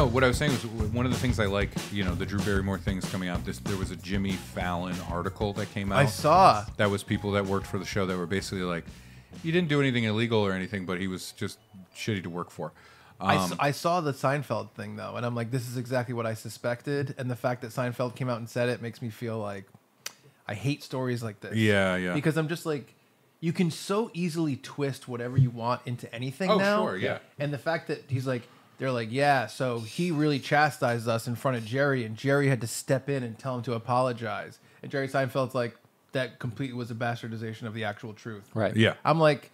No, what I was saying was one of the things I like, you know, the Drew Barrymore things coming out. This there was a Jimmy Fallon article that came out. I saw. that was people that worked for the show that were basically like, he didn't do anything illegal or anything, but he was just shitty to work for. I, Um, I saw the Seinfeld thing though, and I'm like, this is exactly what I suspected. And the fact that Seinfeld came out and said it makes me feel like I hate stories like this. Yeah, yeah. Because I'm just like, you can so easily twist whatever you want into anything Oh, now. sure, yeah. And the fact that he's like, they're like, yeah, so he really chastised us in front of Jerry, and Jerry had to step in and tell him to apologize. And Jerry Seinfeld's like, that completely was a bastardization of the actual truth. Right. yeah, I'm like,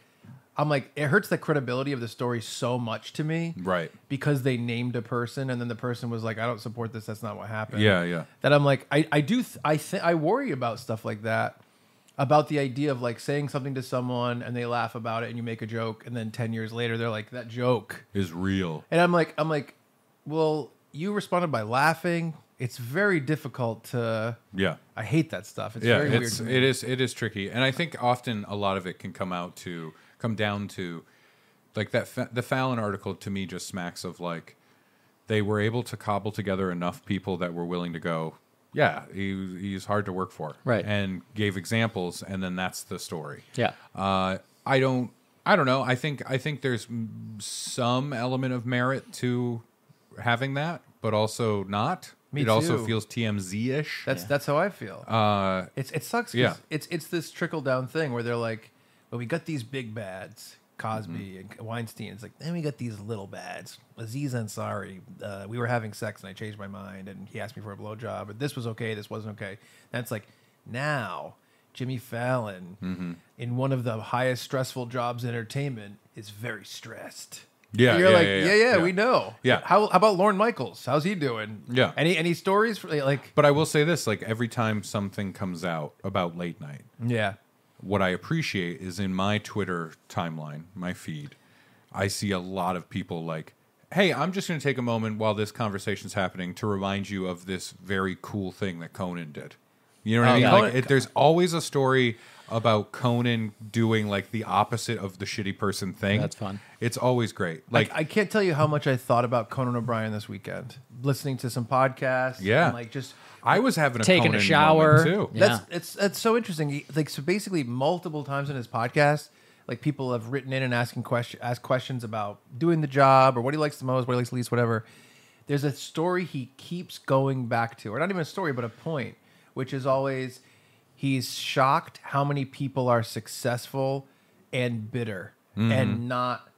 I'm like, it hurts the credibility of the story so much to me. right. Because they named a person and then the person was like, I don't support this. That's not what happened. Yeah, yeah. That I'm like, I, I do, th- I think, I worry about stuff like that. About the idea of like saying something to someone and they laugh about it and you make a joke and then 10 years later they're like, that joke. Is real. And I'm like, I'm like, well, you responded by laughing. It's very difficult to, Yeah. I hate that stuff. It's yeah, very it's weird. to me. it is it is tricky, and I think often a lot of it can come out to come down to like that fa- the Fallon article to me just smacks of like they were able to cobble together enough people that were willing to go. Yeah, he, he's hard to work for, Right. And gave examples, and then that's the story. Yeah. Uh, I don't. I don't know. I think. I think there's some element of merit to having that, but also not. Me it also feels TMZ ish. That's that's how I feel. Uh, It's it sucks. 'cause Yeah. it's it's this trickle down thing where they're like, well, we got these big bads, Cosby Mm-hmm. and Weinstein. It's like then we got these little bads, Aziz Ansari. Uh, we were having sex and I changed my mind and he asked me for a blowjob. But this was okay. This wasn't okay. That's like now Jimmy Fallon Mm-hmm. in one of the highest stressful jobs in entertainment is very stressed. Yeah, you're yeah, like, yeah, yeah, yeah, yeah, yeah. we know. Yeah. How, how about Lorne Michaels? How's he doing? Yeah. Any any stories for like? But I will say this: like every time something comes out about late night, Yeah. What I appreciate is in my Twitter timeline, my feed, I see a lot of people like, "Hey, I'm just going to take a moment while this conversation's happening to remind you of this very cool thing that Conan did." You know what I Oh, mean? yeah. Like, it, there's always a story about Conan doing like the opposite of the shitty person thing. That's fun. It's always great. Like Like, I can't tell you how much I thought about Conan O'Brien this weekend. Listening to some podcasts, Yeah. and like just I was having a Taking a shower. too. Yeah. that's it's it's so interesting. He- Like so, basically, multiple times in his podcast, like people have written in and asking question ask questions about doing the job or what he likes the most, what he likes least, whatever. There's a story he keeps going back to, or not even a story, but a point, which is always he's shocked how many people are successful and bitter Mm-hmm. and not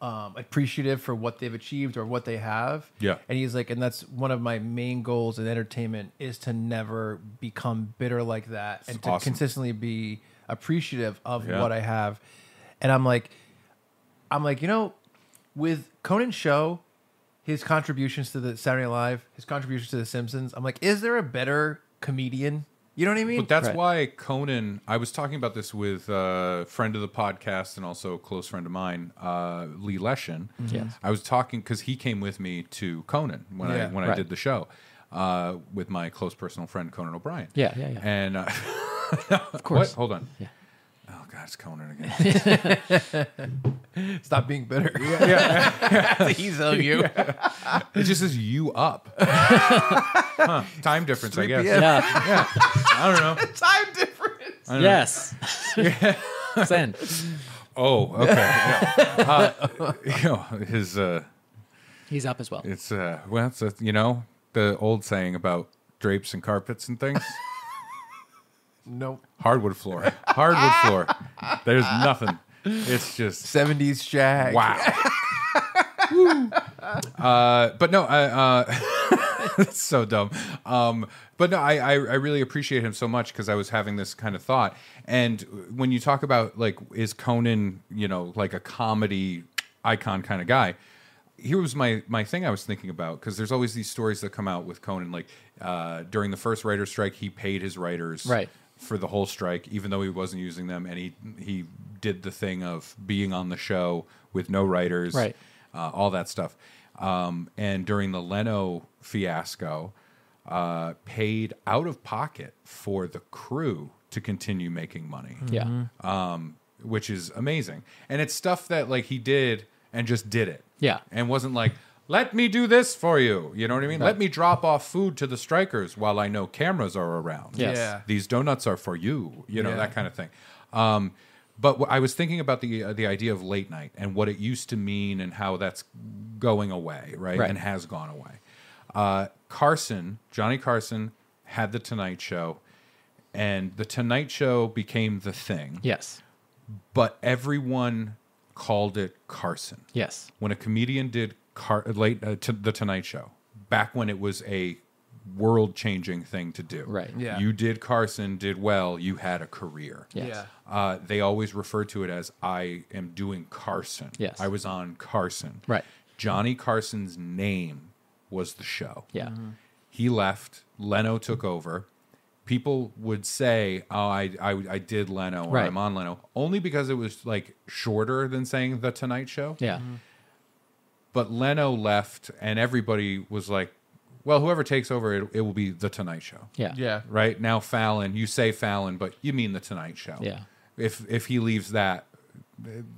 um, appreciative for what they've achieved or what they have. Yeah. And he's like, and that's one of my main goals in entertainment is to never become bitter like that and to awesome. consistently be appreciative of Yeah. what I have. And I'm like, I'm like, you know, with Conan's show, his contributions to the Saturday Night Live, his contributions to The Simpsons, I'm like, is there a better comedian? You know what I mean? But that's Right. why Conan. I was talking about this with a friend of the podcast and also a close friend of mine, uh, Lee Leshin. Yes. I was talking because he came with me to Conan when I Yeah, when I did the show uh, with my close personal friend Conan O'Brien. Yeah, yeah, yeah. And uh, of course. what? Hold on. Yeah. Oh God, it's Conan again. Stop being bitter. Yeah, He's on you. it just says you up. Huh, Time difference, I guess. Yeah. Yeah. I don't know. Time difference. yes. Send. Oh, okay. Yeah. Uh, you know, his. Uh, He's up as well. It's uh well, it's a, you know the old saying about drapes and carpets and things. Nope. Hardwood floor, hardwood floor. There's nothing. It's just 70s shag. wow. Woo. uh, but no, I, uh, it's so dumb. Um, but no, I, I I really appreciate him so much because I was having this kind of thought. And when you talk about like, is Conan, you know, like a comedy icon kind of guy? here was my my thing I was thinking about because there's always these stories that come out with Conan like uh, during the first writer strike he paid his writers Right. for the whole strike even though he wasn't using them and he he did the thing of being on the show with no writers Right. uh, all that stuff um, and during the Leno fiasco uh, paid out of pocket for the crew to continue making money Yeah. um, which is amazing. And it's stuff that like he did and just did it. Yeah. And wasn't like, let me do this for you. You know what I mean? Let me drop off food to the strikers while I know cameras are around. Yes. Yeah. These donuts are for you. You know Yeah. that kind of thing. Um, but I was thinking about the uh, the idea of late night and what it used to mean and how that's going away, right? Right. And has gone away. Uh, Carson, Johnny Carson, had the Tonight Show, and the Tonight Show became the thing. Yes. But everyone called it Carson Yes. when a comedian did car, late uh, to the Tonight Show back when it was a world changing thing to do. Right. Yeah. You did Carson, did well, you had a career. Yes. Yeah. Uh, they always refer to it as I am doing Carson. Yes. I was on Carson. Right. Johnny Carson's name was the show. Yeah. He left. Leno took over. People would say, "Oh, I, I, I did Leno, or Right. I'm on Leno," only because it was like shorter than saying the Tonight Show. Yeah. But Leno left, and everybody was like, "Well, whoever takes over, it, it will be the Tonight Show." Yeah. Yeah. Right now, Fallon. You say Fallon, but you mean the Tonight Show. Yeah. If if he leaves that,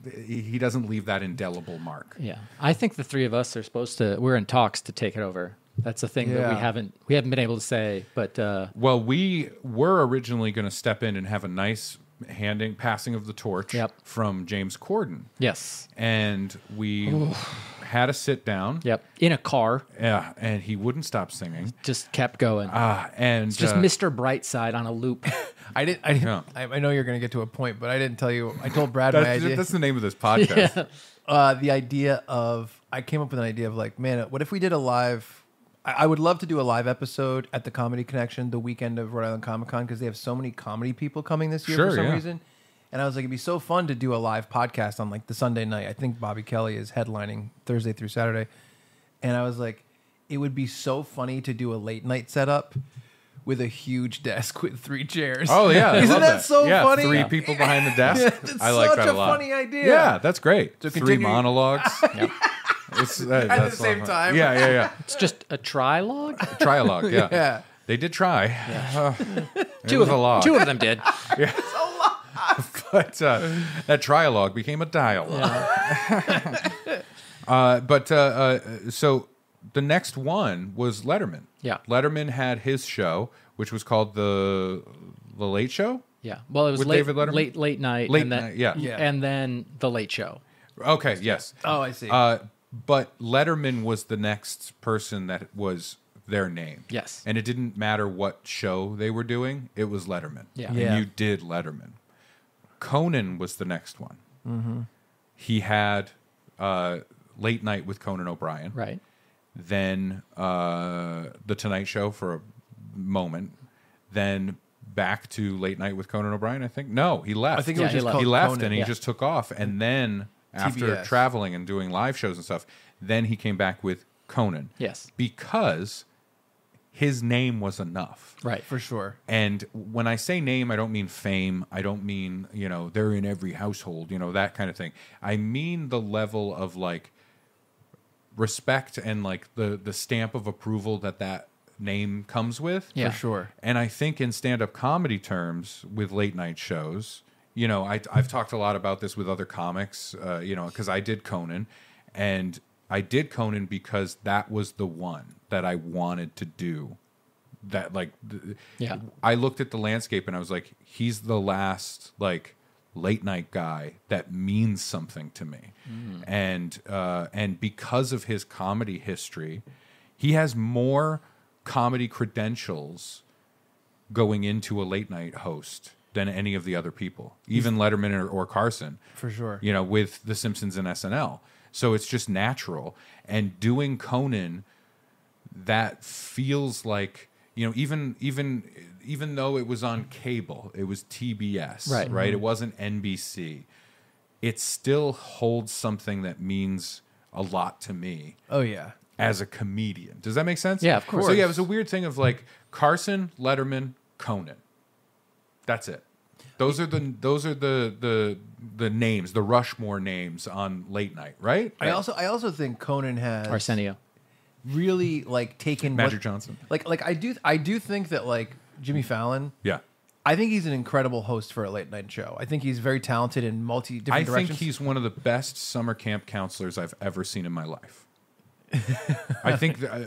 he he doesn't leave that indelible mark. Yeah. I think the three of us are supposed to. We're in talks to take it over. That's a thing that we haven't we haven't been able to say, but uh, Well, we were originally going to step in and have a nice handing passing of the torch Yep. from James Corden, yes. and we had a sit down. Yep. In a car, Yeah, and he wouldn't stop singing. just kept going. Ah, and it's just uh, Mr. Brightside on a loop. I didn't. I, didn't Yeah. I, I know you're going to get to a point, but I didn't tell you. I told Brad my That's, idea. that's the name of this podcast. uh, the idea of I came up with an idea of like, man, what if we did a live? I, would love to do a live episode at the Comedy Connection the weekend of Rhode Island Comic Con because they have so many comedy people coming this year Sure, for some yeah. reason. And I was like, it'd be so fun to do a live podcast on like the Sunday night. I think Bobby Kelly is headlining Thursday through Saturday, and I was like, it would be so funny to do a late night setup with a huge desk with three chairs. Oh yeah, I isn't love that, so yeah, funny? Three people behind the desk. It's I like such that a a lot. funny idea. Yeah, that's great. So Three continue- monologues. It's, uh, At that's the same a lot of fun. time. Yeah, yeah, yeah. It's just a trilogue. Trialogue. Yeah. Yeah. They did try. it Two was of a lot. Two of them did. Yeah. It's a lot. but uh, that trialogue became a dialogue. uh, but uh, uh, so the next one was Letterman. Yeah. Letterman had his show, which was called the the Late Show. Yeah. Well, it was With late, David Letterman? late, late night. Late and then, night, yeah. Yeah. And then the Late Show. Okay. Yes. Oh, I see. Uh, but Letterman was the next person that was their name. Yes. And it didn't matter what show they were doing, it was Letterman. Yeah. And you did Letterman. Conan was the next one. Mm-hmm. He had uh, Late Night with Conan O'Brien. Right. Then uh, The Tonight Show for a moment. Then back to Late Night with Conan O'Brien, I think. No, he left. I think it Yeah, was he just left. he left Conan. and he yeah. just took off. And then after TBS. traveling and doing live shows and stuff, then he came back with Conan. Yes. Because his name was enough. Right. for sure. And when I say name, I don't mean fame. I don't mean, you know, they're in every household, you know, that kind of thing. I mean the level of like respect and like the the stamp of approval that that name comes with. Yeah. For sure. And I think in stand up comedy terms with late night shows, you know, I, I've talked a lot about this with other comics, uh, you know, because I did Conan and I did Conan because that was the one that I wanted to do. That, like, Yeah. I looked at the landscape and I was like, he's the last, like, late night guy that means something to me. And, uh, and because of his comedy history, he has more comedy credentials going into a late night host than any of the other people, mm. even Letterman or, or Carson, For sure. you know, with The Simpsons and SNL. So it's just natural. And doing Conan, that feels like you know, even even even though it was on cable, it was TBS, Right. Right, mm-hmm. it wasn't NBC. It still holds something that means a lot to me Oh yeah. as a comedian. Does that make sense? Yeah, of course. So yeah, it was a weird thing of like Carson, Letterman, Conan. That's it. Those are the those are the the the names, the Rushmore names on late night, right? I also I also think Conan has Arsenio. really like taken Magic what- Johnson. Like like I do I do think that like Jimmy Fallon. Yeah. I think he's an incredible host for a late night show. I think he's very talented in multi different I different think directions. he's one of the best summer camp counselors I've ever seen in my life. I think that, uh,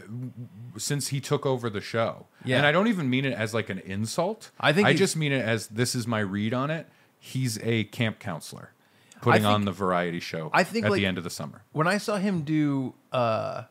since he took over the show, Yeah. and I don't even mean it as like an insult. I think I just mean it as this is my read on it. He's a camp counselor putting think- on the variety show. I think, at like- the end of the summer. when I saw him do, uh,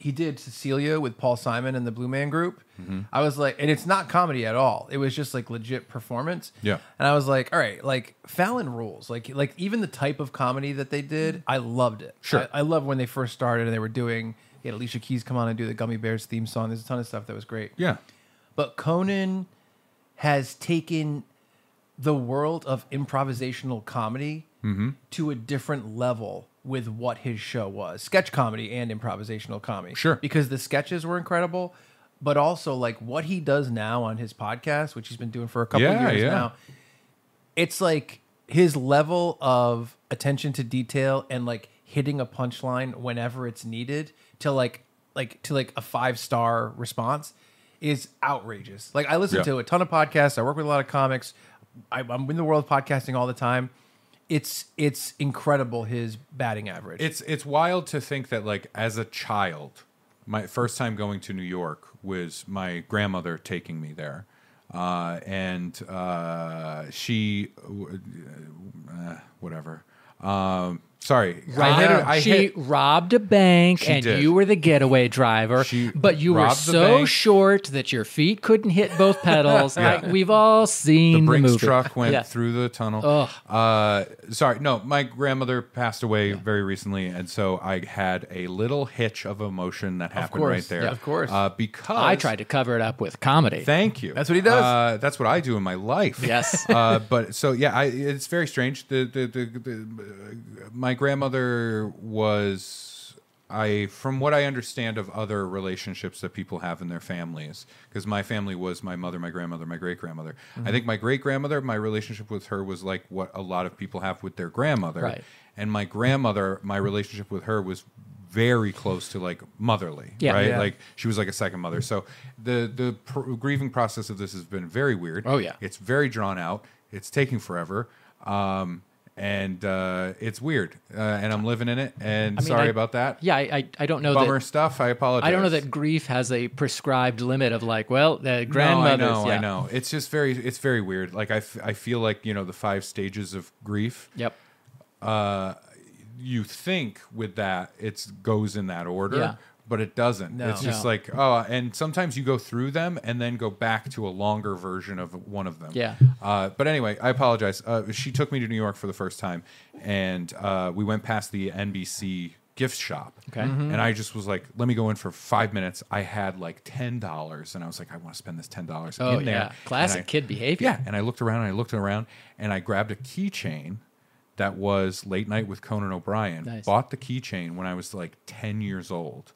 he did Cecilia with Paul Simon and the Blue Man Group. Mm-hmm. I was like, and it's not comedy at all. It was just like legit performance. Yeah. And I was like, all right, like Fallon rules. Like, like even the type of comedy that they did, I loved it. Sure. I, I love when they first started and they were doing. He had Alicia Keys come on and do the Gummy Bears theme song. There's a ton of stuff that was great. Yeah, But Conan has taken the world of improvisational comedy Mm-hmm. to a different level with what his show was sketch comedy and improvisational comedy. Sure. Because the sketches were incredible, but also like what he does now on his podcast, which he's been doing for a couple Yeah, years yeah. now, it's like his level of attention to detail and like hitting a punchline whenever it's needed to like like to like a five star response is outrageous. Like I listen Yeah. to a ton of podcasts. I work with a lot of comics. I, I'm in the world of podcasting all the time. It's it's incredible his batting average. it's it's wild to think that like as a child, my first time going to New York was my grandmother taking me there, uh, and uh, she, uh, whatever. Um, sorry, I hit it. I she hit. robbed a bank, She and did. you were the getaway driver. She but you were robbed the so bank. short that your feet couldn't hit both pedals. Like, we've all seen the, Brinks movie. truck went Yeah. through the tunnel. Uh, sorry, no, my grandmother passed away very recently, and so I had a little hitch of emotion that happened course, right there. yeah, of course. uh, because I tried to cover it up with comedy. Thank you. That's what he does. Uh, that's what I do in my life. Yes. uh, but so yeah, I, it's very strange. The, the, the, the my grandmother was I from what I understand of other relationships that people have in their families because my family was my mother, my grandmother, my great grandmother. Mm-hmm. I think my great grandmother, my relationship with her was like what a lot of people have with their grandmother. Right. And my grandmother, my relationship with her was very close to like motherly, Yeah. right? Yeah. Like she was like a second mother. So the the pr- grieving process of this has been very weird. Oh, yeah. it's very drawn out. It's taking forever, um, and uh, it's weird. Uh, and I'm living in it. And I mean, sorry I- about that. Yeah, I, I, I don't know Bummer that. stuff. I apologize. I don't know that grief has a prescribed limit of like, well, the No, I know, yeah. I know. It's just very, it's very weird. Like I, f- I feel like you know the five stages of grief. Yep. You think with that it goes in that order, Yeah. But it doesn't. No. It's just No. like oh, and sometimes you go through them and then go back to a longer version of one of them. Yeah. Uh, but anyway, I apologize. Uh, she took me to New York for the first time, and uh, we went past the NBC gift shop. Okay. Mm-hmm. And I just was like, let me go in for five minutes. I had like ten dollars, and I was like, I want to spend this ten dollars Oh, in there. yeah. Classic I- kid behavior. Yeah, and I looked around, and I looked around, and I grabbed a keychain that was Late Night with Conan O'Brien. Nice. Bought the keychain when I was like ten years old,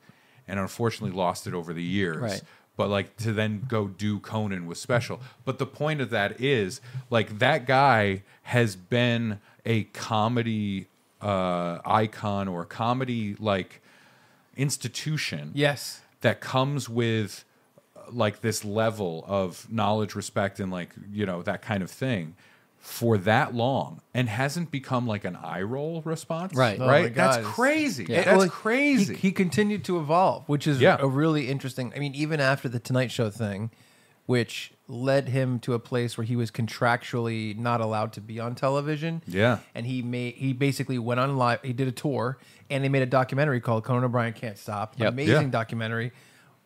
and unfortunately lost it over the years. Right. But like to then go do Conan was special. But the point of that is like that guy has been a comedy uh, icon or comedy like institution yes. that comes with like this level of knowledge, respect, and like you know that kind of thing for that long and hasn't become like an eye roll response. Right. Oh Right. That's crazy. Yeah. That's Well, crazy. He, he continued to evolve, which is Yeah. a really interesting. I mean, even after the Tonight Show thing, which led him to a place where he was contractually not allowed to be on television. Yeah. and he made he basically went on live. He did a tour, and they made a documentary called Conan O'Brien Can't Stop. Yep. Amazing Yeah. documentary.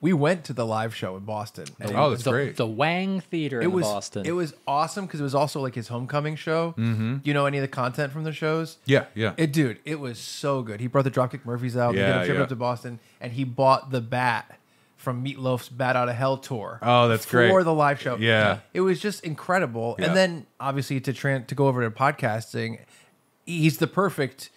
We went to the live show in Boston. and Oh, that's the, great. The Wang Theater it in was Boston. It was awesome because it was also like his homecoming show. Mm-hmm. You know any of the content from the shows? yeah. Yeah. It, dude, it was so good. He brought the Dropkick Murphys out. they did a trip yeah. up to Boston, and he bought the bat from Meatloaf's Bat Out of Hell tour. Oh, that's great. for great. the live show. Yeah. it was just incredible. Yeah. And then obviously to tran to go over to podcasting, he's the perfect.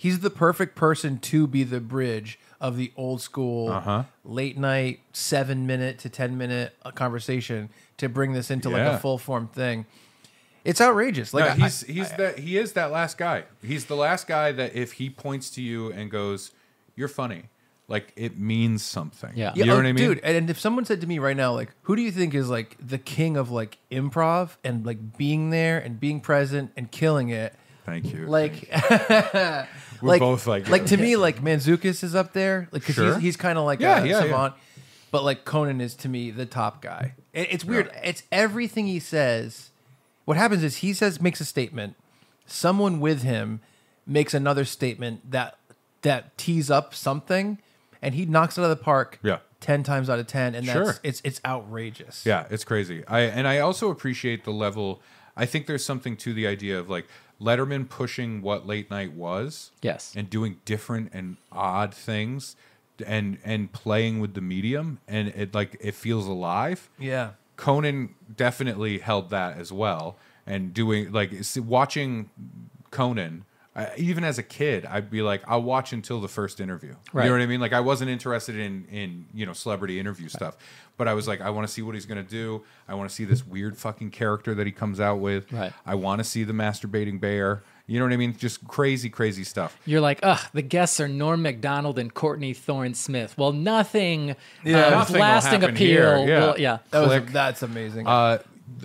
He's the perfect person to be the bridge of the old school Uh-huh. late night seven minute to ten minute uh, conversation to bring this into like a full form thing. It's outrageous. Like No, I- he's he's that he is that last guy. He's the last guy that if he points to you and goes, "You're funny," like it means something. Yeah. you know oh, what I mean, dude? And if someone said to me right now, like, who do you think is like the king of like improv and like being there and being present and killing it? Thank you. Like, We're like, both like like to me, like Manzukis is up there, like because Sure. he's, he's kind of like Yeah, uh, a yeah, savant, but like Conan is to me the top guy. It, it's weird. It's everything he says. What happens is he says makes a statement, someone with him makes another statement that that tees up something, and he knocks it out of the park. Yeah. ten times out of ten, and that's Sure. it's it's outrageous. Yeah, it's crazy. I and I also appreciate the level. I think there's something to the idea of like Letterman pushing what late night was. Yes. And doing different and odd things and and playing with the medium and it like it feels alive. yeah. Conan definitely held that as well and doing like watching Conan I, even as a kid I'd be like I'll watch until the first interview. Right. You know what I mean? Like I wasn't interested in in you know celebrity interview stuff, but I was like I want to see what he's going to do. I want to see this weird fucking character that he comes out with. Right. I want to see the masturbating bear. You know what I mean? Just crazy crazy stuff. You're like, ugh, the guests are Norm MacDonald and Courtney Thorne Smith. Well, nothing, Yeah. of Nothing lasting happen appeal. here, yeah. will- yeah. That was Click. that's amazing. Uh,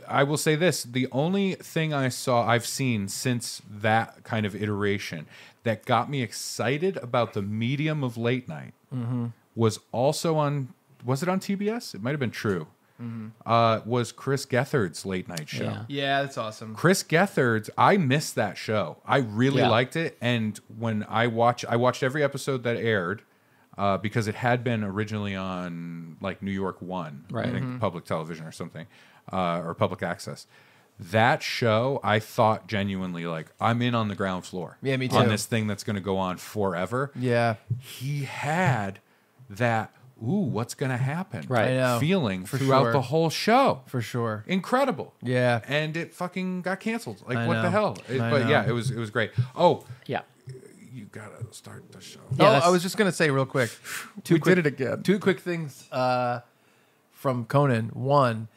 I will say this: the only thing I saw, I've seen since that kind of iteration that got me excited about the medium of late night was also on. Was it on TBS? It might have been True. Uh, was Chris Gethard's late night show? Yeah. yeah, that's awesome. Chris Gethard's, I missed that show. I really Yeah. liked it, and when I watch, I watched every episode that aired uh, because it had been originally on like New York One, Right. I think public television or something, uh, or public access. That show, I thought genuinely like I'm in on the ground floor. Yeah, me too. On this thing that's going to go on forever. Yeah, He had that. Ooh, what's going to happen? Right. I know. Feeling For throughout sure. the whole show for sure. incredible. Yeah. and it fucking got canceled. Like I what know. the hell? It- I but know. yeah, it was it was great. Oh, Yeah. you gotta start the show. Yeah, oh, that's- I was just gonna say real quick. Two We quick, did it again. Two quick things uh, from Conan. One,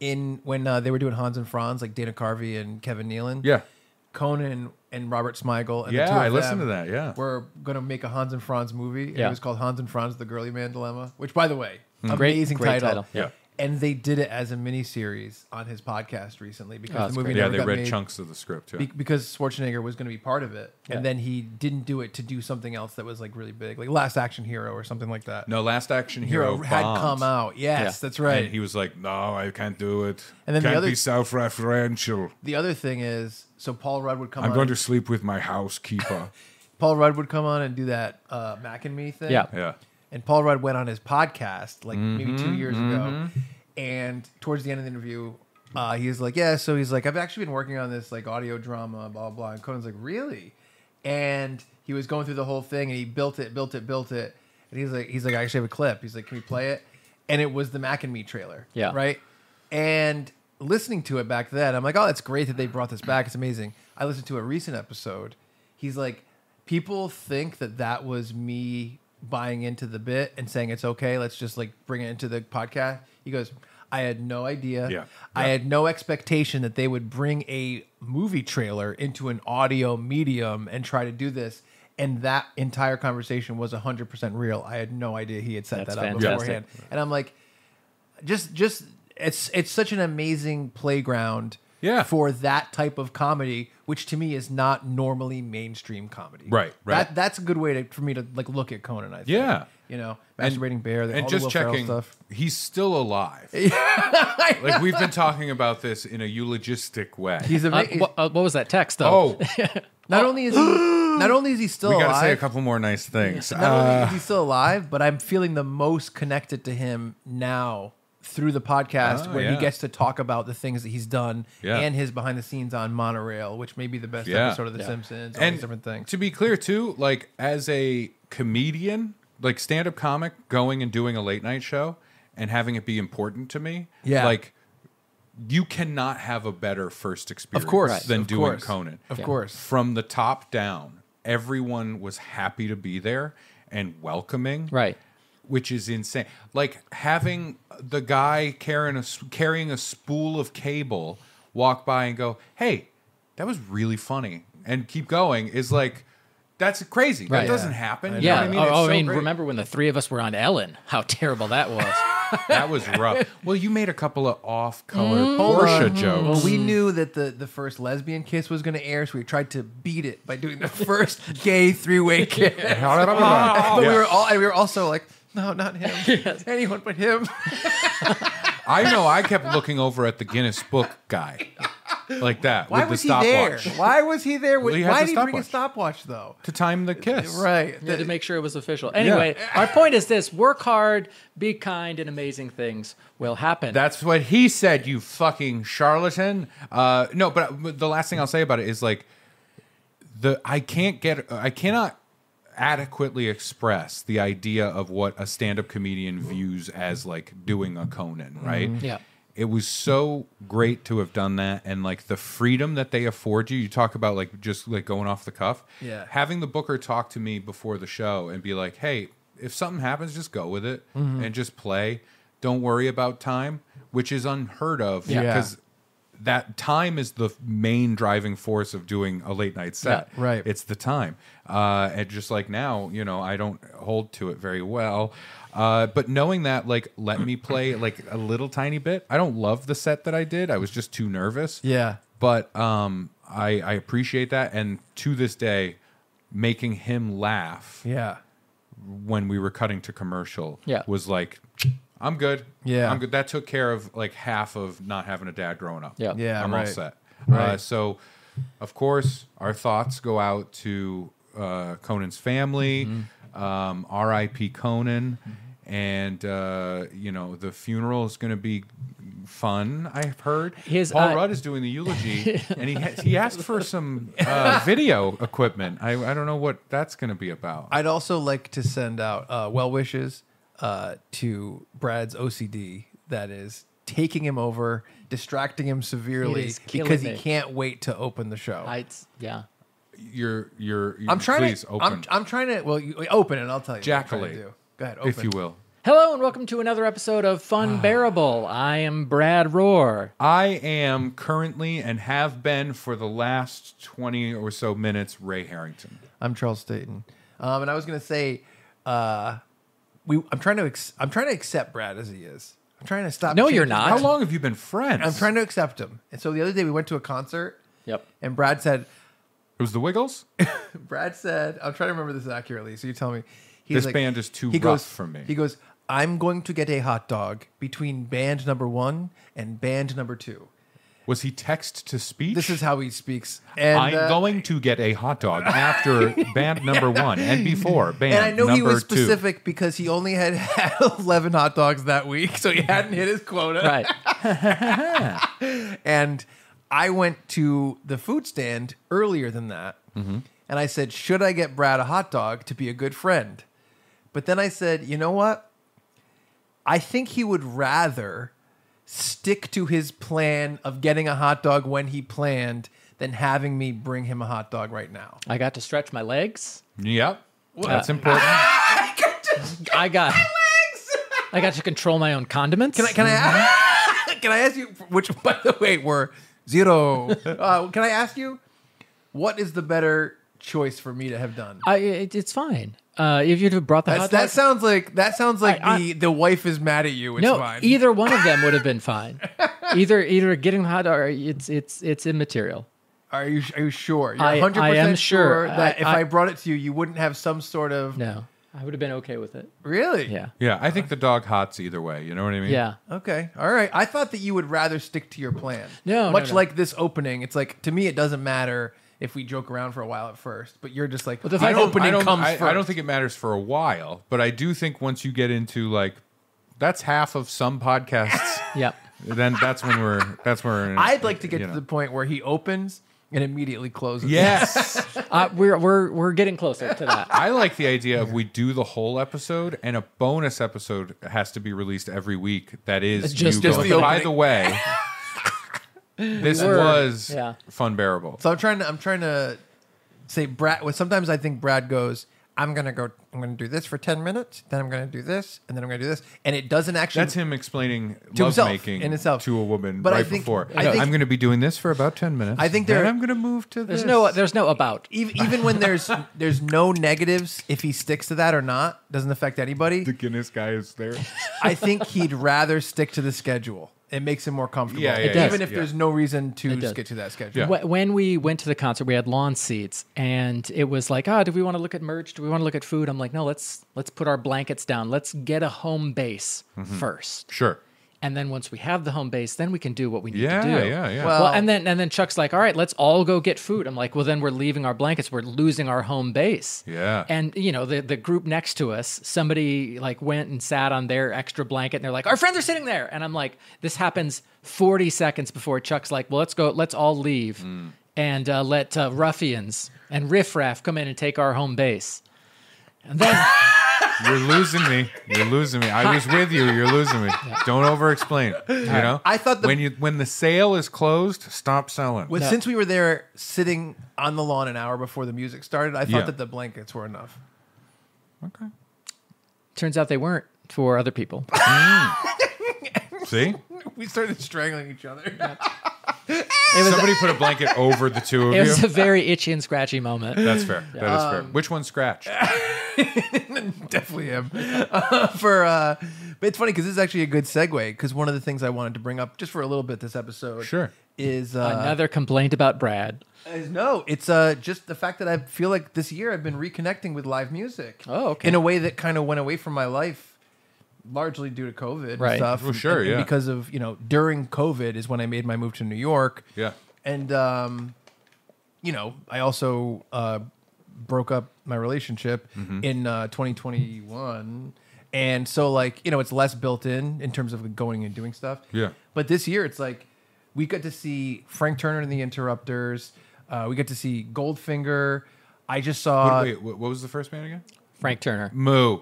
in when uh, they were doing Hans and Franz, like Dana Carvey and Kevin Nealon. Yeah, Conan and Robert Smigel. And the Yeah, two of I listened them to that, yeah. we're gonna make a Hans and Franz movie. and Yeah. It was called Hans and Franz: The Girly Man Dilemma. Which, by the way, hmm. Great- amazing great title. title. Yeah. And they did it as a miniseries on his podcast recently because Oh, the movie great. yeah. They got read made. chunks of the script. Yeah. Be- because Schwarzenegger was going to be part of it, Yeah. and then he didn't do it to do something else that was like really big, like Last Action Hero or something like that. no, Last Action Hero, Hero had bombed. come out. Yes, Yeah. that's right. and he was like, "No, I can't do it. And then the can't other- be self-referential. the other thing is, so Paul Rudd would come. I'm on, going to sleep with my housekeeper." Paul Rudd would come on and do that uh, Mac and Me thing. Yeah. yeah, And Paul Rudd went on his podcast like maybe Mm-hmm, two years ago, and towards the end of the interview, uh, he was like, "Yeah." So he's like, "I've actually been working on this like audio drama, blah blah." blah. And Conan's like, "Really?" And he was going through the whole thing, and he built it, built it, built it. And he's like, "He's like, I actually have a clip." He's like, "Can we play it?" And it was the Mac and Me trailer. Yeah. Right. And listening to it back then, I'm like, "Oh, it's great that they brought this back. It's amazing." I listened to a recent episode. He's like, people think that that was me buying into the bit and saying it's okay. Let's just like bring it into the podcast. He goes, I had no idea. Yeah. I had no expectation that they would bring a movie trailer into an audio medium and try to do this. And that entire conversation was 100% real. I had no idea he had set That's that up fantastic. beforehand. And I'm like, just, just, it's, it's such an amazing playground Yeah. for that type of comedy, which to me is not normally mainstream comedy. Right, right. That that's a good way to, for me to like look at Conan. I think. Yeah. you know, And- masturbating bear, and all just the checking, stuff. he's still alive. like we've been talking about this in a eulogistic way. He's a Uh, what, uh, what was that text though? oh, not only is he not only is he still we got to alive. say a couple more nice things. not only Uh, is he still alive, but I'm feeling the most connected to him now through the podcast Oh, where yeah. he gets to talk about the things that he's done Yeah. and his behind the scenes on Monorail, which may be the best Yeah. episode of The Yeah. Simpsons, all and these different things. to be clear too like as a comedian like stand-up comic going and doing a late night show and having it be important to me Yeah. like you cannot have a better first experience Of course, than of doing course. conan Of Yeah. course. from the top down everyone was happy to be there and welcoming Right. Which is insane. Like having the guy carrying a carrying a spool of cable walk by and go, "Hey, that was really funny," and keep going is like that's crazy. Right. That doesn't Yeah. happen. I You know Yeah. what I mean, oh, It's I mean, great. remember when the three of us were on Ellen? How terrible that was. that was rough. Well, you made a couple of off-color Mm-hmm. Hold Porsche on. jokes. Well, we knew that the, the first lesbian kiss was going to air, so we tried to beat it by doing the first gay three way kiss. but we were all and we were also like, no, not him. Anyone but him. I know. I kept looking over at the Guinness Book guy, like that, Why with was the he there? stopwatch Why was he there? Well, he had Why the did he bring a stopwatch though? to time the kiss. Right. Yeah, to make sure it was official. Anyway, our point is this: work hard, be kind, and amazing things will happen. That's what he said. You fucking charlatan. Uh, no, but the last thing I'll say about it is like the I can't get I cannot adequately express the idea of what a stand-up comedian views as like doing a Conan, mm-hmm. right? Yeah. It was so great to have done that and like the freedom that they afford you. You talk about like just like going off the cuff. Yeah. Having the booker talk to me before the show and be like, "Hey, if something happens, just go with it mm-hmm. and just play. Don't worry about time," which is unheard of Yeah. That time is the main driving force of doing a late night set. Yeah, right. It's the time. Uh, and just like now, you know, I don't hold to it very well. Uh, but knowing that, like, let me play like a little tiny bit. I don't love the set that I did. I was just too nervous. Yeah. But um, I, I appreciate that. And to this day, making him laugh Yeah. when we were cutting to commercial Yeah. was like, I'm good. Yeah. I'm good. That took care of like half of not having a dad growing up. Yeah. Yeah. I'm all set. Right. Uh, so, of course, our thoughts go out to uh, Conan's family, Mm-hmm. um, R.I.P. Conan, and uh, you know the funeral is going to be fun. I've heard. His, Paul uh, Rudd is doing the eulogy, and he ha- he asked for some uh, video equipment. I I don't know what that's going to be about. I'd also like to send out uh, well wishes uh, to Brad's OCD that is taking him over, distracting him severely It is killing because he me. can't wait to open the show. I, yeah. You're you're. you I'm trying please to. open. I'm, I'm trying to. Well, you, open it. and I'll tell you. what I'm trying to Jackalate. do. Go ahead. Open. if you will. Hello and welcome to another episode of Funbearable. I am Brad Rohr. I am currently and have been for the last 20 or so minutes Ray Harrington. I'm Charles Staten, um, and I was gonna say, uh, we. I'm trying to. Ex- I'm trying to accept Brad as he is. I'm trying to stop. No, you're not. How long have you been friends? I'm trying to accept him. And so the other day we went to a concert, Yep. and Brad said, It was the Wiggles? Brad said, I'm trying to remember this accurately. So you tell me. He's This like- band is too he rough goes, for me. He goes, I'm going to get a hot dog between band number one and band number two. Was he text to speech? This is how he speaks. And, I'm uh, going to get a hot dog after band number one and before band number number. And I know he number was two. specific because he only had had 11 hot dogs that week, so he hadn't hit his quota. Right. And I went to the food stand earlier than that. Mm-hmm. And I said, Should I get Brad a hot dog to be a good friend? But then I said, You know what? I think he would rather stick to his plan of getting a hot dog when he planned than having me bring him a hot dog right now. I got to stretch my legs. Yep. That's Uh, important. I got. I got to control my own condiments. Can I, can I, ask, can I ask you, which, by the way, were zero. Uh, can I ask you, what is the better choice for me to have done? I, it, it's fine. Uh, if you'd have brought the That's, hot that dog, sounds like that sounds like I- I- the the wife is mad at you. It's no, fine. either one of them would have been fine. either either getting the hot dog, or it's it's it's immaterial. Are you are you sure? You're I- 100 I am percent sure. that I- if I- I, brought it to you, you wouldn't have some sort of No, I would have been okay with it. really. Yeah, yeah, I think the dog hots either way. You know what I mean? yeah. Okay. All right. I thought that you would rather stick to your plan. No, no, Much no. like this opening, it's like to me, it doesn't matter if we joke around for a while at first, but you're just like Well, the the fact- opening I don't, comes I, first. I don't think it matters for a while, but I do think once you get into like, that's half of some podcasts. Yep. then that's when we're that's where I'd like to get to know. the point where he opens and immediately closes. Yes. Uh, we're we're we're getting closer to that. I like the idea of we do the whole episode and a bonus episode has to be released every week. That is Just- you just going, the By the way, this were- was yeah. Funbearable. So I'm trying to I'm trying to say Brad. Well, sometimes I think Brad goes. I'm gonna go. I'm gonna do this for ten minutes. Then I'm gonna do this, and then I'm gonna do this, and it doesn't actually. That's him explaining To himself, lovemaking in itself. to a woman But I right think- before. I think- I'm going to be doing this for about ten minutes. I think then there- I'm going to move to There's this. no there's no about. even, even when there's there's no negatives, if he sticks to that or not, doesn't affect anybody. the Guinness guy is there. I think he'd rather stick to the schedule. It makes him more comfortable. Yeah, yeah, It does. Even if yeah. there's no reason to It does. stick to that schedule. Yeah. When we went to the concert, we had lawn seats, and it was like, oh, do we want to look at merch? Do we want to look at food? I'm like, no, let's let's put our blankets down. Let's get a home base Mm-hmm. first, Sure. And then once we have the home base, then we can do what we need Yeah, to do. yeah, yeah. Well- Well, and then and then Chuck's like, all right, let's all go get food. I'm like, well, then we're leaving our blankets. We're losing our home base. Yeah. And you know, the the group next to us, somebody like went and sat on their extra blanket, and they're like, our friends are sitting there, and I'm like, this happens 40 seconds before Chuck's like, well, let's go, let's all leave, Mm. and uh, let uh, ruffians and riffraff come in and take our home base. And then You're losing me. You're losing me. I was with you. You're losing me. Don't over explain. You know? I thought the- when you when the sale is closed, stop selling. Well, No. Since we were there sitting on the lawn an hour before the music started, I thought Yeah. that the blankets were enough. okay. turns out they weren't for other people. Mm. See? We started strangling each other. It was, Somebody put a blanket over the two of you. it you. was a very itchy and scratchy moment. That's fair. That is fair. Um, Which one scratched? Definitely him. Uh, for uh, but it's funny because this is actually a good segue because one of the things I wanted to bring up just for a little bit this episode, Sure. is uh, Another complaint about Brad. is no, it's uh just the fact that I feel like this year I've been reconnecting with live music. Oh, okay. In a way that kind of went away from my life, largely due to COVID and Right. stuff. Well, sure, and- and yeah. Because of you know during COVID is when I made my move to New York. Yeah. and um, you know, I also uh, broke up my relationship Mm-hmm. in uh, 2021, and so like you know, it's less built in in terms of going and doing stuff. Yeah. But this year, it's like we got to see Frank Turner and the Interrupters. Uh, we got to see Goldfinger. I just saw. Wait, wait, what was the first band again? Frank Turner. Moo.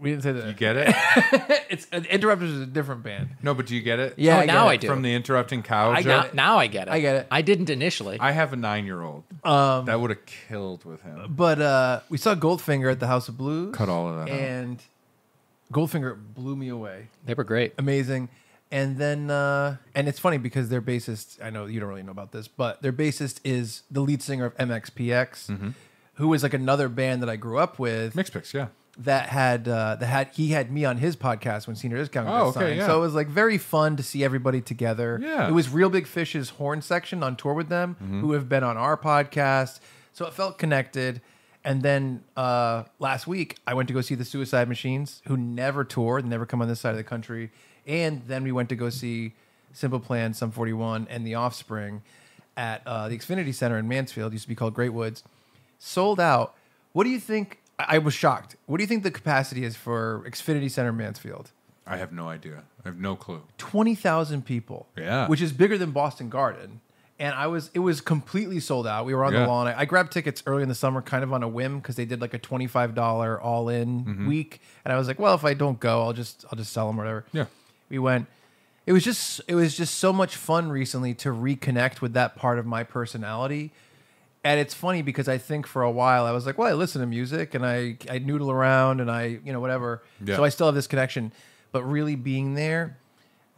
We didn't say that. You get it? it's uh, Interrupters is a different band. No, but do you get it? Yeah, Oh, I get now it. I do. From the interrupting cow I got Now, it. now I get it. I get it. I didn't initially. I have a nine-year-old. Um, that would have killed with him. but uh, we saw Goldfinger at the House of Blues. Cut all of that out. And Goldfinger blew me away. they were great. amazing. And then, uh, and it's funny because their bassist, I know you don't really know about this, but their bassist is the lead singer of MXPX, who is like another band that I grew up with MXPX, yeah. That had, uh, that had, he had me on his podcast when Senior Discount got Oh, okay, signed. yeah. So it was like very fun to see everybody together. Yeah. It was Real Big Fish's horn section on tour with them, Mm-hmm. who have been on our podcast. So it felt connected. And then uh, last week, I went to go see the Suicide Machines, who never toured, never come on this side of the country. And then we went to go see Simple Plan, Sum 41, and The Offspring at uh, the Xfinity Center in Mansfield, used to be called Great Woods. Sold out. What do you think? I was shocked. What do you think the capacity is for Xfinity Center Mansfield? I have no idea. I have no clue. 20,000 people. Yeah. Which is bigger than Boston Garden. And I was, it was completely sold out. We were on Yeah. the lawn. I, I grabbed tickets early in the summer, kind of on a whim, because they did like a $25 all in Mm-hmm. week. And I was like, well, if I don't go, I'll just, I'll just sell them or whatever. Yeah. We went. It was just, it was just so much fun recently to reconnect with that part of my personality. And it's funny because I think for a while I was like, well, I listen to music and I, I noodle around and I, you know, whatever. Yeah. So I still have this connection. But really being there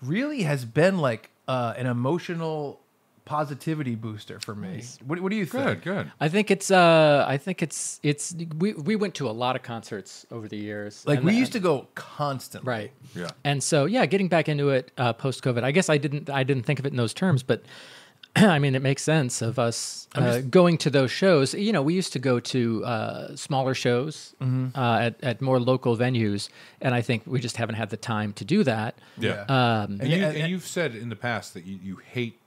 really has been like uh, an emotional positivity booster for me. What, what do you think? Good, good. I think it's. Uh, I think it's. It's. We we went to a lot of concerts over the years. Like and we the- used to go constantly. Right. Yeah. And so yeah, getting back into it uh, post COVID. I guess I didn't. I didn't think of it in those terms, but. I mean, it makes sense of us uh, going to those shows. You know, we used to go to uh, smaller shows Mm-hmm. uh, at, at more local venues, and I think we just haven't had the time to do that. Yeah. Um, and, you, and- and you've said in the past that you, you hate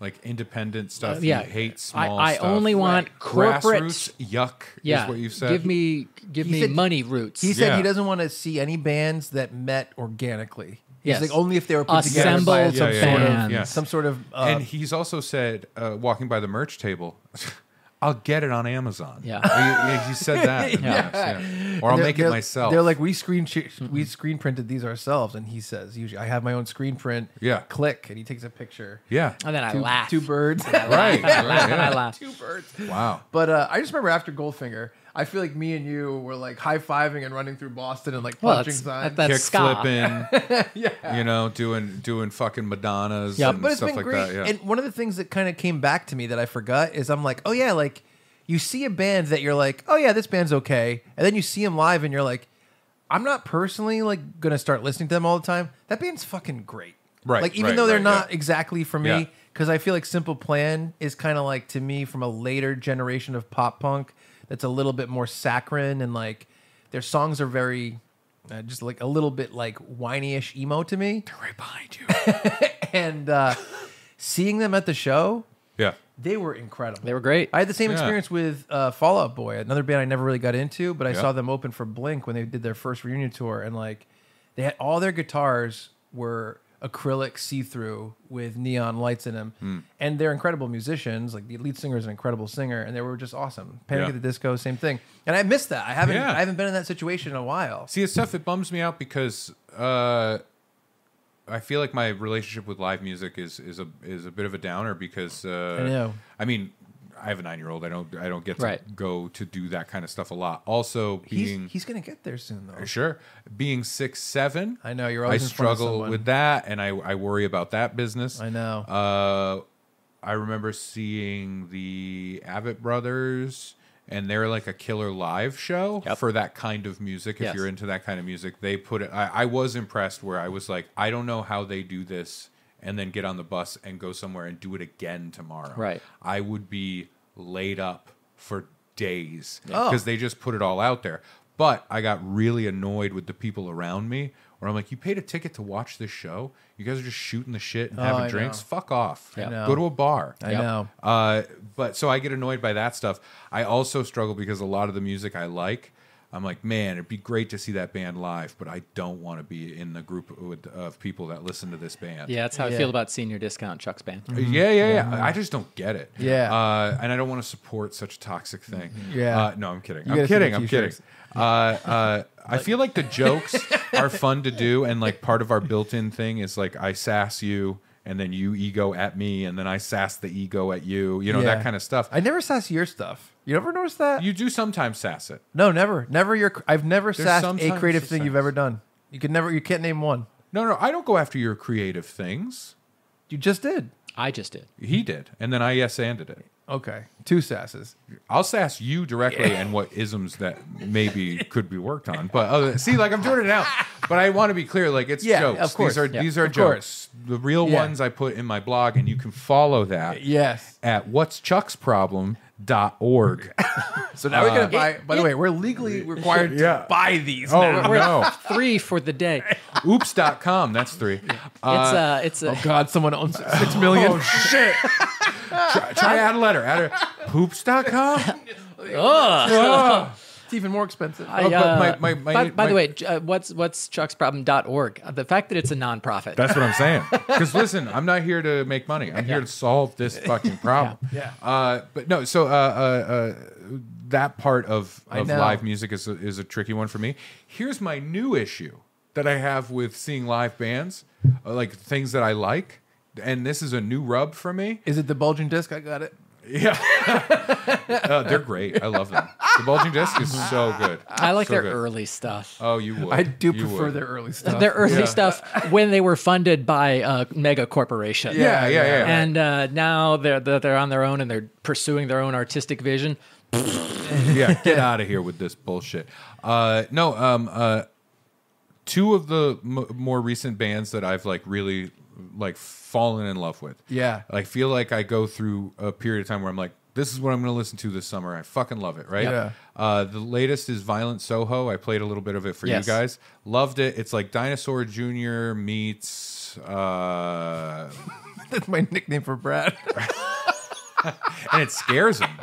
like independent stuff. Uh, yeah. You hate I, small I stuff. only want corporate. Grassroots yuck Yeah, is what you've said. give me give He me said- money roots. He said Yeah. he doesn't want to see any bands that met organically. Yes. He's like only if they were put together Assembled by some Yeah, yeah, sort yeah, of yeah. some sort of uh, and he's also said, uh, walking by the merch table, I'll get it on Amazon. Yeah. Or you, you said that. Yeah. Yes, yeah. Or I'll make it myself. They're like, we screen we screen printed these ourselves, and he says, usually, I have my own screen print. Yeah. click, and he takes a picture. yeah. And then I Two, laugh. two birds. Right. And I laugh. and I Yeah. laugh. two birds. Wow. But uh, I just remember after Goldfinger, I feel like me and you were like high fiving and running through Boston and like Well, punching that's, signs. that, that's Kick ska. flipping. yeah. You know, doing doing fucking Madonnas Yep. and but it's stuff been like great. that. Yeah. And one of the things that kind of came back to me that I forgot is I'm like, oh yeah, like you see a band that you're like, oh yeah, this band's okay, and then you see them live and you're like, I'm not personally like gonna start listening to them all the time. That band's fucking great. Right, Like even right, though they're right, not yeah. exactly for me, because I feel like Simple Plan is kind of like to me from a later generation of pop punk that's a little bit more saccharine and like their songs are very. Uh, just like a little bit like whiny-ish emo to me, They're right behind you. and uh, seeing them at the show, yeah. they were incredible. They were great. I had the same Yeah. experience with uh, Fall Out Boy, another band I never really got into, but I Yeah. saw them open for Blink when they did their first reunion tour, and like they had all their guitars were acrylic see-through with neon lights in them, Hmm. and they're incredible musicians. Like the lead singer is an incredible singer, and they were just awesome. Panic Yeah. at the Disco, same thing. And I missed that. I haven't. Yeah. I haven't been in that situation in a while. See, it's tough. It bums me out because uh, I feel like my relationship with live music is is a is a bit of a downer because uh, I know. I mean, I have a nine year old. I don't I don't get to Right. go to do that kind of stuff a lot. Also, being He's he's gonna get there soon though. sure being six seven. I know you're I always in front of struggle with that, and I I worry about that business. I know. Uh, I remember seeing the Avett Brothers, and they're like a killer live show Yep. for that kind of music. If Yes. you're into that kind of music, they put it. I, I was impressed where I was like, I don't know how they do this, and then get on the bus and go somewhere and do it again tomorrow. Right. I would be laid up for days Oh. because they just put it all out there. But I got really annoyed with the people around me where I'm like, you paid a ticket to watch this show. You guys are just shooting the shit and Oh, having I drinks. know. Fuck off. I. Go to a bar. I Yep. know. Uh, but so I get annoyed by that stuff. I also struggle because a lot of the music I like, I'm like, man, it'd be great to see that band live, but I don't want to be in the group with, of people that listen to this band. Yeah, that's how Yeah. I feel about Senior Discount Chuck's band. Yeah, yeah, yeah. I just don't get it. Yeah. Uh, and I don't want to support such a toxic thing. Yeah. Uh, no, I'm kidding. You I'm kidding. I'm kidding. t-shirts. Uh, uh, I feel like the jokes are fun to do, and like part of our built-in thing is like I sass you, and then you ego at me, and then I sass the ego at you. You know Yeah. that kind of stuff. I never sass your stuff. You ever notice that? you do sometimes sass it. No, never, never. Your I've never There's sassed a creative a thing you've ever done. You could never. You can't name one. No, no, I don't go after your creative things. You just did. I just did. He did, and then I yes anded it. Okay, two sasses. I'll sass you directly and what isms that maybe could be worked on. But other, see, like I'm doing it now. But I want to be clear, like it's Yeah, jokes. of course. These are Yeah, these are of course. jokes. The real Yeah. ones I put in my blog, and you can follow that Yes. at what's Chuck's problem.org. So now we're gonna uh, buy. By the way, we're legally required Yeah. to buy these. oh now. no. Three for the day. Oops.com. That's three. it's uh, it's uh, a, Oh God, someone owns six million. Oh shit. Try, try add a letter. Add a poops.com. It's even more expensive. I, Oh, but uh, my- my- my- by, by the way, uh, what's what's chucksproblem.org? Uh, The fact that it's a nonprofit. That's what I'm saying. Because listen, I'm not here to make money. I'm here to solve this fucking problem. Yeah. Uh, but no, so uh, uh, uh, that part of, of live music is a, is a tricky one for me. Here's my new issue that I have with seeing live bands, uh, like things that I like, and this is a new rub for me. Is it the bulging disc? I got it. Yeah, uh, they're great. I love them. The bulging disc is so good. I like So their good. early stuff. Oh, you would. I do You prefer would. their early stuff. their early Yeah. stuff when they were funded by a mega corporation. Yeah, yeah, yeah. And uh, now they're they're they're on their own and they're pursuing their own artistic vision. yeah, get out of here with this bullshit. Uh, no, um, uh, two of the m- more recent bands that I've like really like fallen in love with. Yeah. I feel like I go through a period of time where I'm like, this is what I'm going to listen to this summer. I fucking love it, right? Yeah. Uh, the latest is Violent Soho. I played a little bit of it for Yes. you guys. Loved it. It's like Dinosaur Jr. meets, uh, That's my nickname for Brad. and it scares him.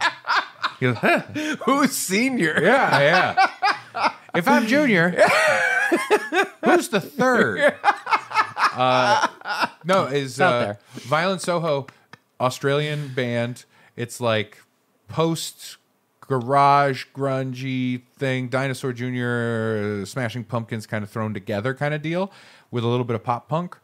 He goes, "Huh." Who's senior? Yeah, yeah. if I'm junior, who's the third? Uh, no, is out uh, there. Violent Soho, Australian band. It's like post garage grungy thing, Dinosaur Jr., uh, Smashing Pumpkins kind of thrown together kind of deal with a little bit of pop punk.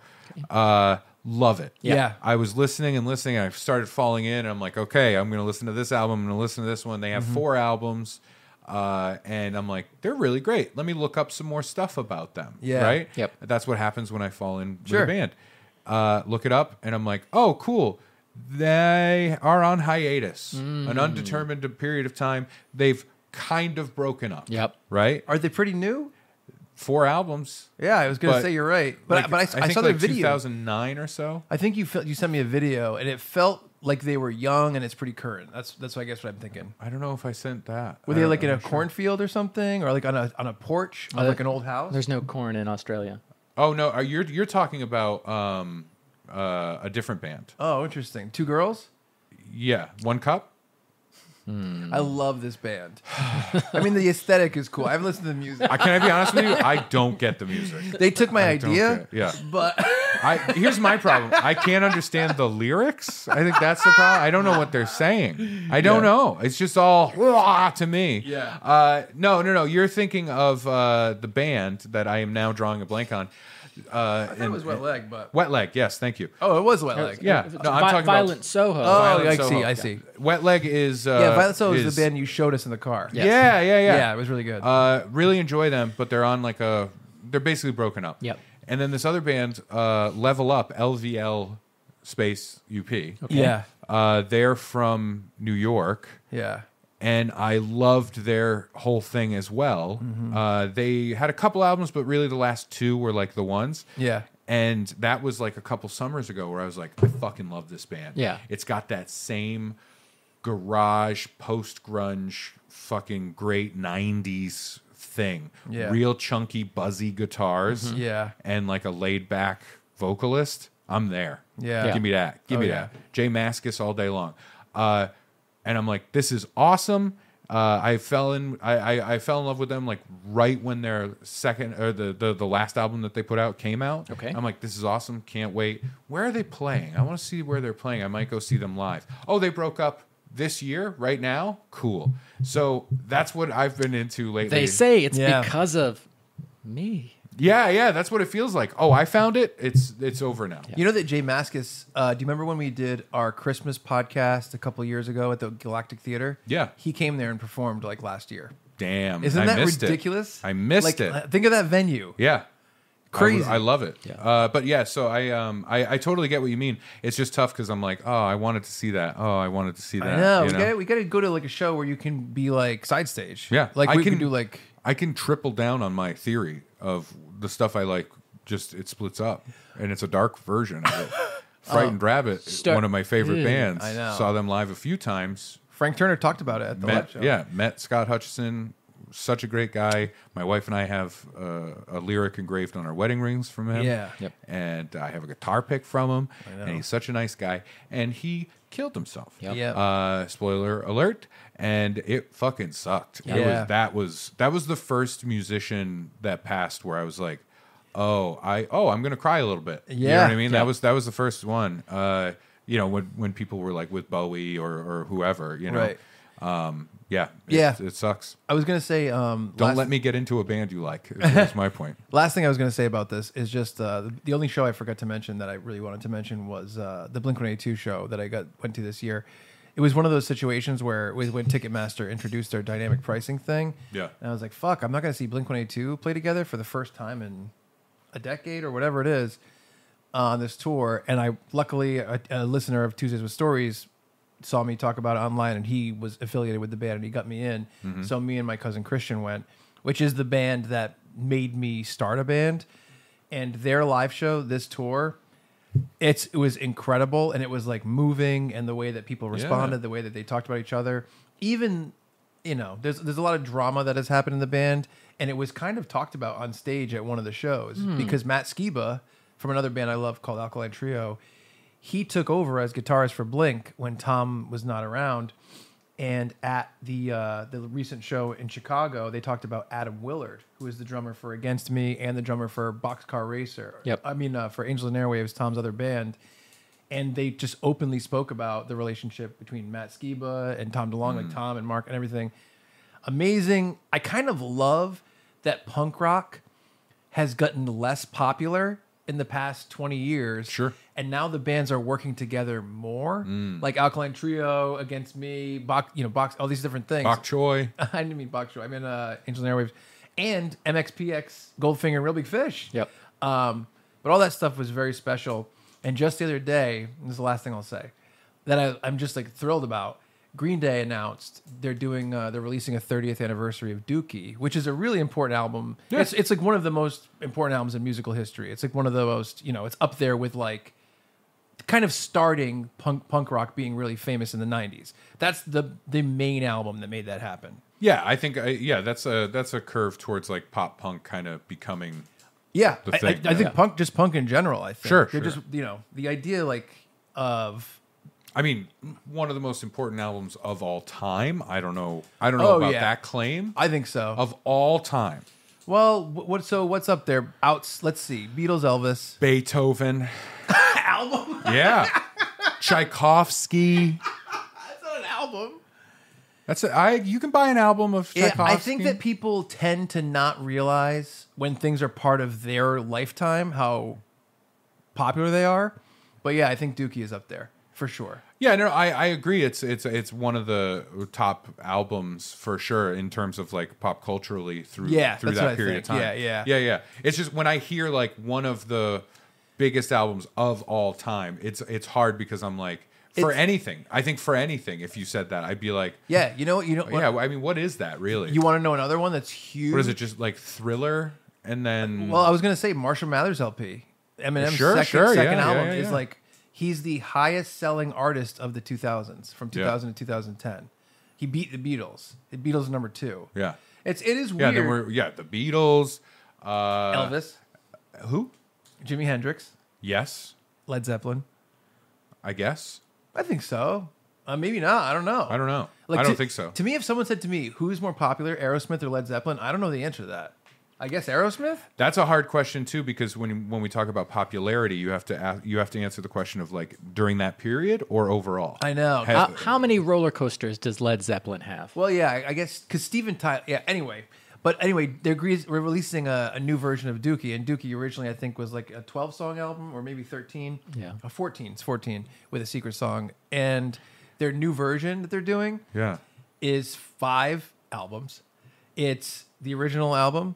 Uh, love it. Yeah. I was listening and listening, and I started falling in. And I'm like, okay, I'm going to listen to this album. I'm going to listen to this one. They have four albums. Uh, and I'm like, they're really great. Let me look up some more stuff about them. Yeah. Right? Yep. That's what happens when I fall in with Sure. a band. Uh, look it up, and I'm like, oh, cool. They are on hiatus, Mm. an undetermined period of time. They've kind of broken up. Yep. Right? Are they pretty new? Four albums. Yeah, I was gonna But, say you're right, but Like, but I, I, think saw like the video. 2009 or so. I think you felt you sent me a video, and it felt like they were young, and it's pretty current. That's that's I guess what I'm thinking. I don't know if I sent that. Were they don't- like in I'm a sure. cornfield or something, or like on a on a porch of Uh, like an old house? There's no corn in Australia. Oh no, are you're you're talking about um, uh, a different band. Oh, interesting. Two girls. Yeah, one cup. I love this band. I mean, the aesthetic is cool. I haven't listened to the music. I can I be honest with you? I don't get the music. They took my I don't idea, get- yeah. but I here's my problem. I can't understand the lyrics. I think that's the problem. I don't know what they're saying. I don't Yeah. know. It's just all "Wah" to me. Yeah. Uh, no, no, no. You're thinking of uh, the band that I am now drawing a blank on. Uh, I thought it was wet leg. But Wet leg. Yes, thank you. oh, it was wet leg. Yeah. It's No, I'm Vi- talking Violent about Soho. Oh, Violent I Soho. see, I see. Wet leg is uh, yeah, Violet Soul is is the band you showed us in the car. Yes. Yeah, yeah, yeah. yeah, it was really good. Uh, really enjoy them, but they're on like a. They're basically broken up. Yep. And then this other band, uh, Level Up, LVL space UP. Yeah, Uh, they're from New York, yeah, and I loved their whole thing as well. Mm-hmm. Uh, they had a couple albums, but really the last two were like the ones. yeah. And that was like a couple summers ago where I was like, I fucking love this band. Yeah. It's got that same garage, post grunge, fucking great 90s thing. Yeah. Mm-hmm. Real chunky, buzzy guitars. Yeah. And like a laid back vocalist. I'm there. Yeah. Give me that. Give Oh, me yeah. that. J Mascis all day long. Uh, and I'm like, this is awesome. Uh, I fell in. I, I, I fell in love with them like right when their second or the, the the last album that they put out came out. Okay. I'm like, this is awesome. Can't wait. Where are they playing? I want to see where they're playing. I might go see them live. Oh, they broke up this year, right now. Cool. So that's what I've been into lately. They say it's Yeah. because of me. Yeah, yeah. That's what it feels like. Oh, I found it. It's it's over now. You know that J Mascis. Uh, do you remember when we did our Christmas podcast a couple years ago at the Galactic Theater? Yeah. he came there and performed like last year. Damn. Isn't I that missed it. ridiculous? I missed Like, it. uh, Think of that venue. Yeah. Crazy. I, I love it. Yeah. Uh, but yeah, so I um I, I totally get what you mean. It's just tough because I'm like, oh, I wanted to see that. Oh, I wanted to see that. I know. you We got we got to go to like a show where you can be like side stage. Yeah, like I we can can- do like I can triple down on my theory of the stuff I like. Just it splits up, and it's a dark version of it. Frightened Rabbit, Start- one of my favorite Ew. bands. I know. Saw them live a few times. Frank Turner talked about it at the live Met, show. yeah, met Scott Hutchison. Such a great guy. My wife and I have uh, a lyric engraved on our wedding rings from him. Yeah. Yep. And I have a guitar pick from him. And he's such a nice guy. And he killed himself. Yep. Yep. Uh, spoiler alert. And it fucking sucked. It Yeah. was that was that was the first musician that passed where I was like, oh, I oh, I'm gonna cry a little bit. You know Yeah. what I mean? Yeah. That was that was the first one. Uh, you know, when when people were like with Bowie or or whoever, you know. Right. Um, yeah. It, Yeah. It sucks. I was gonna say. Um, Don't last, let me get into a band you like. Is my point. Last thing I was gonna say about this is just uh, the, only show I forgot to mention that I really wanted to mention was uh, the Blink One Eighty Two show that I got went to this year. It was one of those situations where was when Ticketmaster introduced their dynamic pricing thing. Yeah. And I was like, "Fuck, I'm not gonna see Blink One Eighty Two play together for the first time in a decade or whatever it is on this tour." And I luckily a, a listener of Tuesdays with Stories saw me talk about it online and he was affiliated with the band and he got me in. Mm-hmm. So me and my cousin Christian went, which is the band that made me start a band. And their live show, this tour, it's it was incredible and it was like moving and the way that people responded, the way that they talked about each other. Even you know, there's there's a lot of drama that has happened in the band, and it was kind of talked about on stage at one of the shows hmm. because Matt Skiba from another band I love called Alkaline Trio, he took over as guitarist for Blink when Tom was not around. And at the uh, the recent show in Chicago, they talked about Adam Willard, who is the drummer for Against Me and the drummer for Boxcar Racer. Yep. I mean, uh, for Angels and Airwaves, Tom's other band. and they just openly spoke about the relationship between Matt Skiba and Tom DeLonge, like Tom and Mark and everything. Amazing. I kind of love that punk rock has gotten less popular in the past 20 years. Sure. And now the bands are working together more, like Alkaline Trio, Against Me, Bach, you know, Box, all these different things. Bok choy. I didn't mean Bok Choy. I mean uh, Angels and Airwaves, and MXPX, Goldfinger, and Real Big Fish. Yep. Um, but all that stuff was very special. And just the other day, this is the last thing I'll say, that I, I'm just like thrilled about. Green Day announced they're doing uh, they're releasing a 30th anniversary of Dookie, which is a really important album. Yeah. It's it's like one of the most important albums in musical history. It's like one of the most you know it's up there with like kind of starting punk punk rock being really famous in the 90s. That's the the main album that made that happen. Yeah, I think I, yeah, that's a that's a curve towards like pop punk kind of becoming. Yeah, the I, I, thing, I think yeah. punk, just punk in general. I think Sure, they're sure. just you know the idea like of I mean, one of the most important albums of all time. I don't know. I don't know Oh, about yeah. that claim I think so. of all time. well, wh- what so what's up there? Outs. Let's see, Beatles, Elvis Beethoven. album. Yeah. Tchaikovsky. That's not an album. That's it. I you can buy an album of Yeah, Tchaikovsky. I think that people tend to not realize when things are part of their lifetime how popular they are. But yeah, I think Dookie is up there for sure. Yeah, no, I, I agree. It's it's it's one of the top albums for sure in terms of like pop culturally through Yeah, through that period of time. Yeah, yeah. yeah, yeah. It's just when I hear like one of the biggest albums of all time, it's it's hard because I'm like for It's- anything. I think for anything, if you said that, I'd be like, Yeah, you know what? You know yeah. I mean, what is that really? You want to know another one that's huge? what is it? Just like Thriller, and then Well, I was gonna say Marshall Mathers LP. Eminem's Sure, second, sure, second yeah, album yeah, is yeah. like he's the highest selling artist of the 2000s from Yeah. 2000 to 2010. He beat the Beatles. The Beatles are number two. yeah, It's it is yeah. weird. Then we're yeah, the Beatles. Uh, Elvis, Who? Jimi Hendrix, Yes, Led Zeppelin. I guess. I think so. Uh, maybe not. I don't know. I don't know. Like, I don't to- think so. To me, if someone said to me, "Who's more popular, Aerosmith or Led Zeppelin?" I don't know the answer to that. I guess Aerosmith. That's a hard question too, because when when we talk about popularity, you have to ask, you have to answer the question of like during that period or overall. I know. Has- How, how many roller coasters does Led Zeppelin have? Well, yeah, I- I guess because Steven Tyler. Yeah. Anyway, but anyway, they're we're releasing a, a new version of Dookie, and Dookie originally I think was like a 12 song album or maybe 13. Yeah. a 14. It's 14 with a secret song, and their new version that they're doing yeah, is five albums. It's the original album,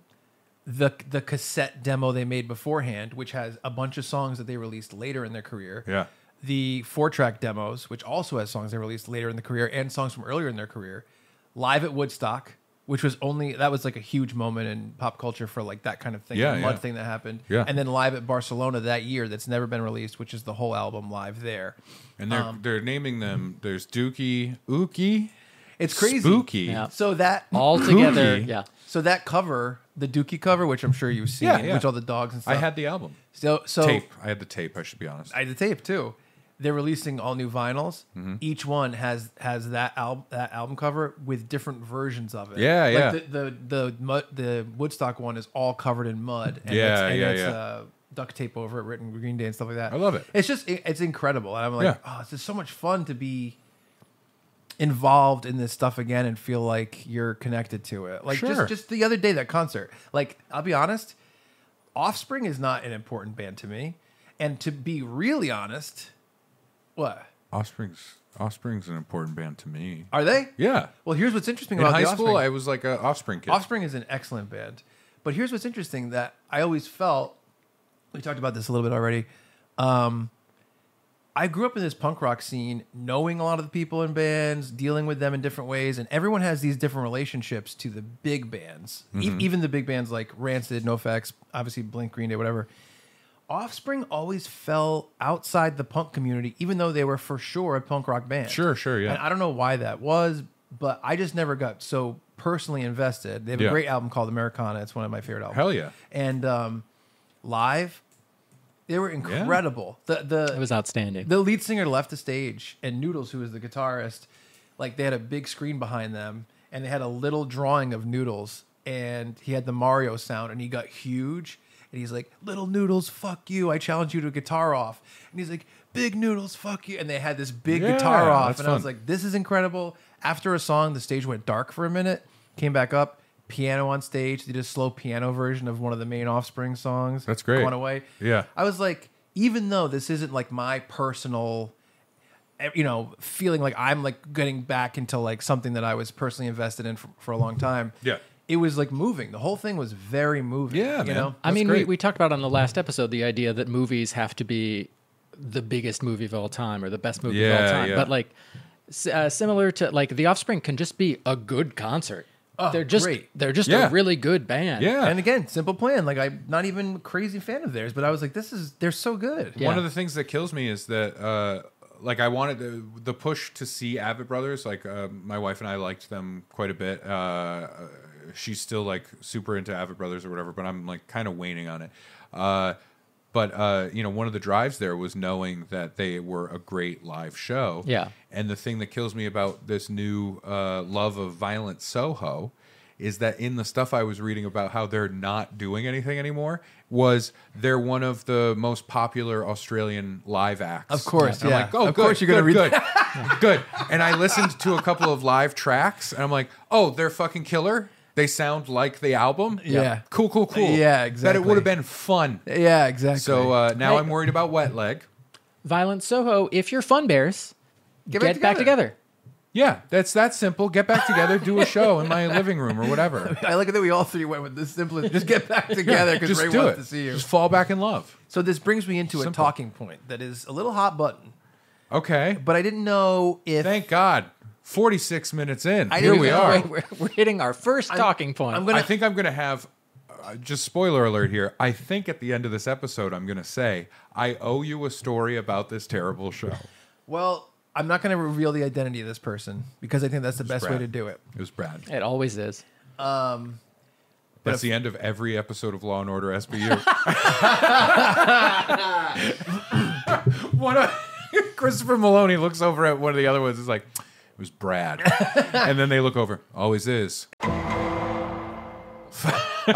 the the cassette demo they made beforehand, which has a bunch of songs that they released later in their career. Yeah. The four track demos, which also has songs they released later in the career and songs from earlier in their career. Live at Woodstock, which was only that was like a huge moment in pop culture for like that kind of thing, Yeah, the mud yeah. thing that happened. Yeah. And then live at Barcelona that year, that's never been released, which is the whole album live there. and they're Um, they're naming them. There's Dookie, Ookie, It's crazy. Spooky. Yeah. So that All together, yeah. So that cover, the Dookie cover, which I'm sure you've seen, Yeah, yeah. which all the dogs and stuff. I had the album so so tape. I had the tape. I should be honest. I had the tape too. They're releasing all new vinyls. Mm-hmm. Each one has has that album that album cover with different versions of it. Yeah, yeah. Like the the the, mud, the Woodstock one is all covered in mud. And Yeah, it's, and yeah, it's, yeah. Uh, duct tape over it, written Green Day and stuff like that. I love it. It's just it- it's incredible. And I'm like, Yeah. oh, it's just so much fun to be involved in this stuff again and feel like you're connected to it. Like Sure. just just the other day that concert. Like I'll be honest, Offspring is not an important band to me. And to be really honest, what? Offspring's Offspring's an important band to me. Are they? Yeah. Well, here's what's interesting In about high the school, Offspring. I was like an Offspring kid. Offspring is an excellent band. But here's what's interesting that I always felt we talked about this a little bit already. Um, I grew up in this punk rock scene, knowing a lot of the people in bands, dealing with them in different ways, and everyone has these different relationships to the big bands, E- even the big bands like Rancid, NoFX, obviously Blink, Green Day, whatever. Offspring always fell outside the punk community, even though they were for sure a punk rock band. Sure, sure, yeah. And I don't know why that was, but I just never got so personally invested. They have Yeah. a great album called Americana. It's one of my favorite albums. Hell yeah. And um, live, they were incredible. The the It was outstanding. the lead singer left the stage, and Noodles, who was the guitarist, like they had a big screen behind them, and they had a little drawing of Noodles, and he had the Mario sound, and he got huge, and he's like, "Little Noodles, fuck you! I challenge you to a guitar off," and he's like, big noodles, fuck you, and they had this big Yeah, guitar off, that's and I was fun. like, this is incredible. After a song, the stage went dark for a minute, came back up, piano on stage. They did a slow piano version of one of the main Offspring songs. That's great. Going away. Yeah. I was like, even though this isn't like my personal eh, you know, feeling like I'm like getting back into like something that I was personally invested in for, for a long time. Yeah. It was like moving. The whole thing was very moving. Yeah, you man. know. I That's mean, we, great. we talked about on the last episode the idea that movies have to be the biggest movie of all time or the best movie of all time. yeah. But like uh, similar to like The Offspring can just be a good concert. Oh, they're just great. they're just Yeah. a really good band. Yeah. And again, simple plan. Like I'm not even a crazy fan of theirs, but I was like, this is they're so good. Yeah. One of the things that kills me is that, uh, like, I wanted the, the push to see Avett Brothers. Like, uh, my wife and I liked them quite a bit. Uh, uh, she's still like super into Avett Brothers or whatever, but I'm like kind of waning on it. But uh, you know, one of the drives there was knowing that they were a great live show. Yeah. And the thing that kills me about this new uh, love of violent Soho is that in the stuff I was reading about how they're not doing anything anymore was they're one of the most popular Australian live acts. Of course, I'm yeah. like, oh, Of good, course you're gonna read good, good. And I listened to a couple of live tracks, and I'm like, oh, they're fucking killer. They sound like the album. Yeah. Cool, cool, cool. Yeah, exactly. That it would have been fun. Yeah, exactly. So uh, now Hey. I'm worried about wet leg. Violent Soho, if you're Fun Bears, Get get, back back together. together. Yeah, that's that simple. Get back together, do a show in my living room or whatever. I like that we all three went with this simplest. Just get back together because Just Ray do wants it. to see you. Just fall back in love. So this brings me into a talking point that is a little hot button, Okay. but I didn't know if Thank God. 46 minutes in. I Here we know- are. Wait, we're, we're hitting our 1st talking point. I'm gonna. I think I'm going to have, uh, just spoiler alert here. I think at the end of this episode, I'm going to say, I owe you a story about this terrible show. well, I'm not going to reveal the identity of this person because I think that's the best way to do it. It was Brad. it always is. That's the end of every episode of Law and Order SVU. one of, Christopher Meloni looks over at one of the other ones. Is like, it was Brad, and then they look over. Always is. a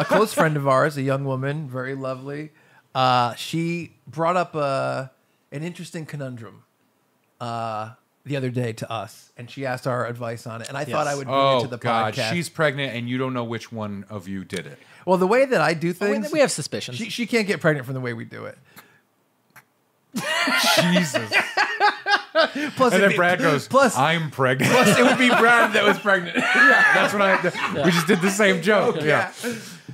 close friend of ours, a young woman, very lovely. Uh, she brought up a, an interesting conundrum uh, the other day to us, and she asked our advice on it. And I thought I would bring it Oh to the God, podcast. she's pregnant, and you don't know which one of you did it. well, the way that I do We, things, we have suspicions. she, she can't get pregnant from the way we do it. Jesus. Plus, And then Brad goes, plus, I'm pregnant. plus it would be Brad that was pregnant. yeah. That's what I. We just did the same joke. Yeah.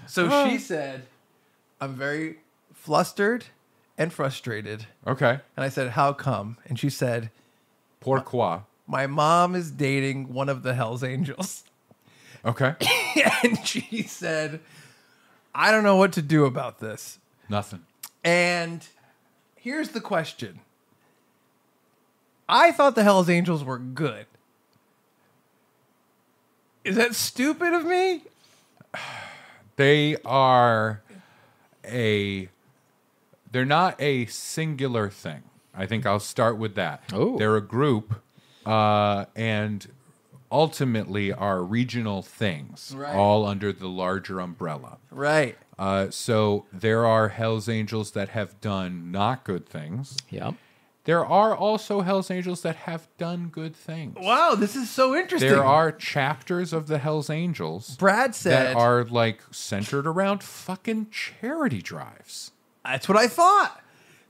So she oh. said, "I'm very flustered and frustrated." Okay. And I said, "How come?" And she said, Pourquoi? "My mom is dating one of the Hell's Angels." Okay. and she said, "I don't know what to do about this." Nothing. And here's the question. I thought the Hell's Angels were good. Is that stupid of me? They are a. They're not a singular thing. I think I'll start with that. Oh. They're a group, uh, and ultimately are regional things, Right. all under the larger umbrella. Right. Uh, so there are Hell's Angels that have done not good things. yep. There are also Hell's Angels that have done good things. Wow, this is so interesting. There are chapters of the Hell's Angels Brad said that are like centered around fucking charity drives. That's what I thought.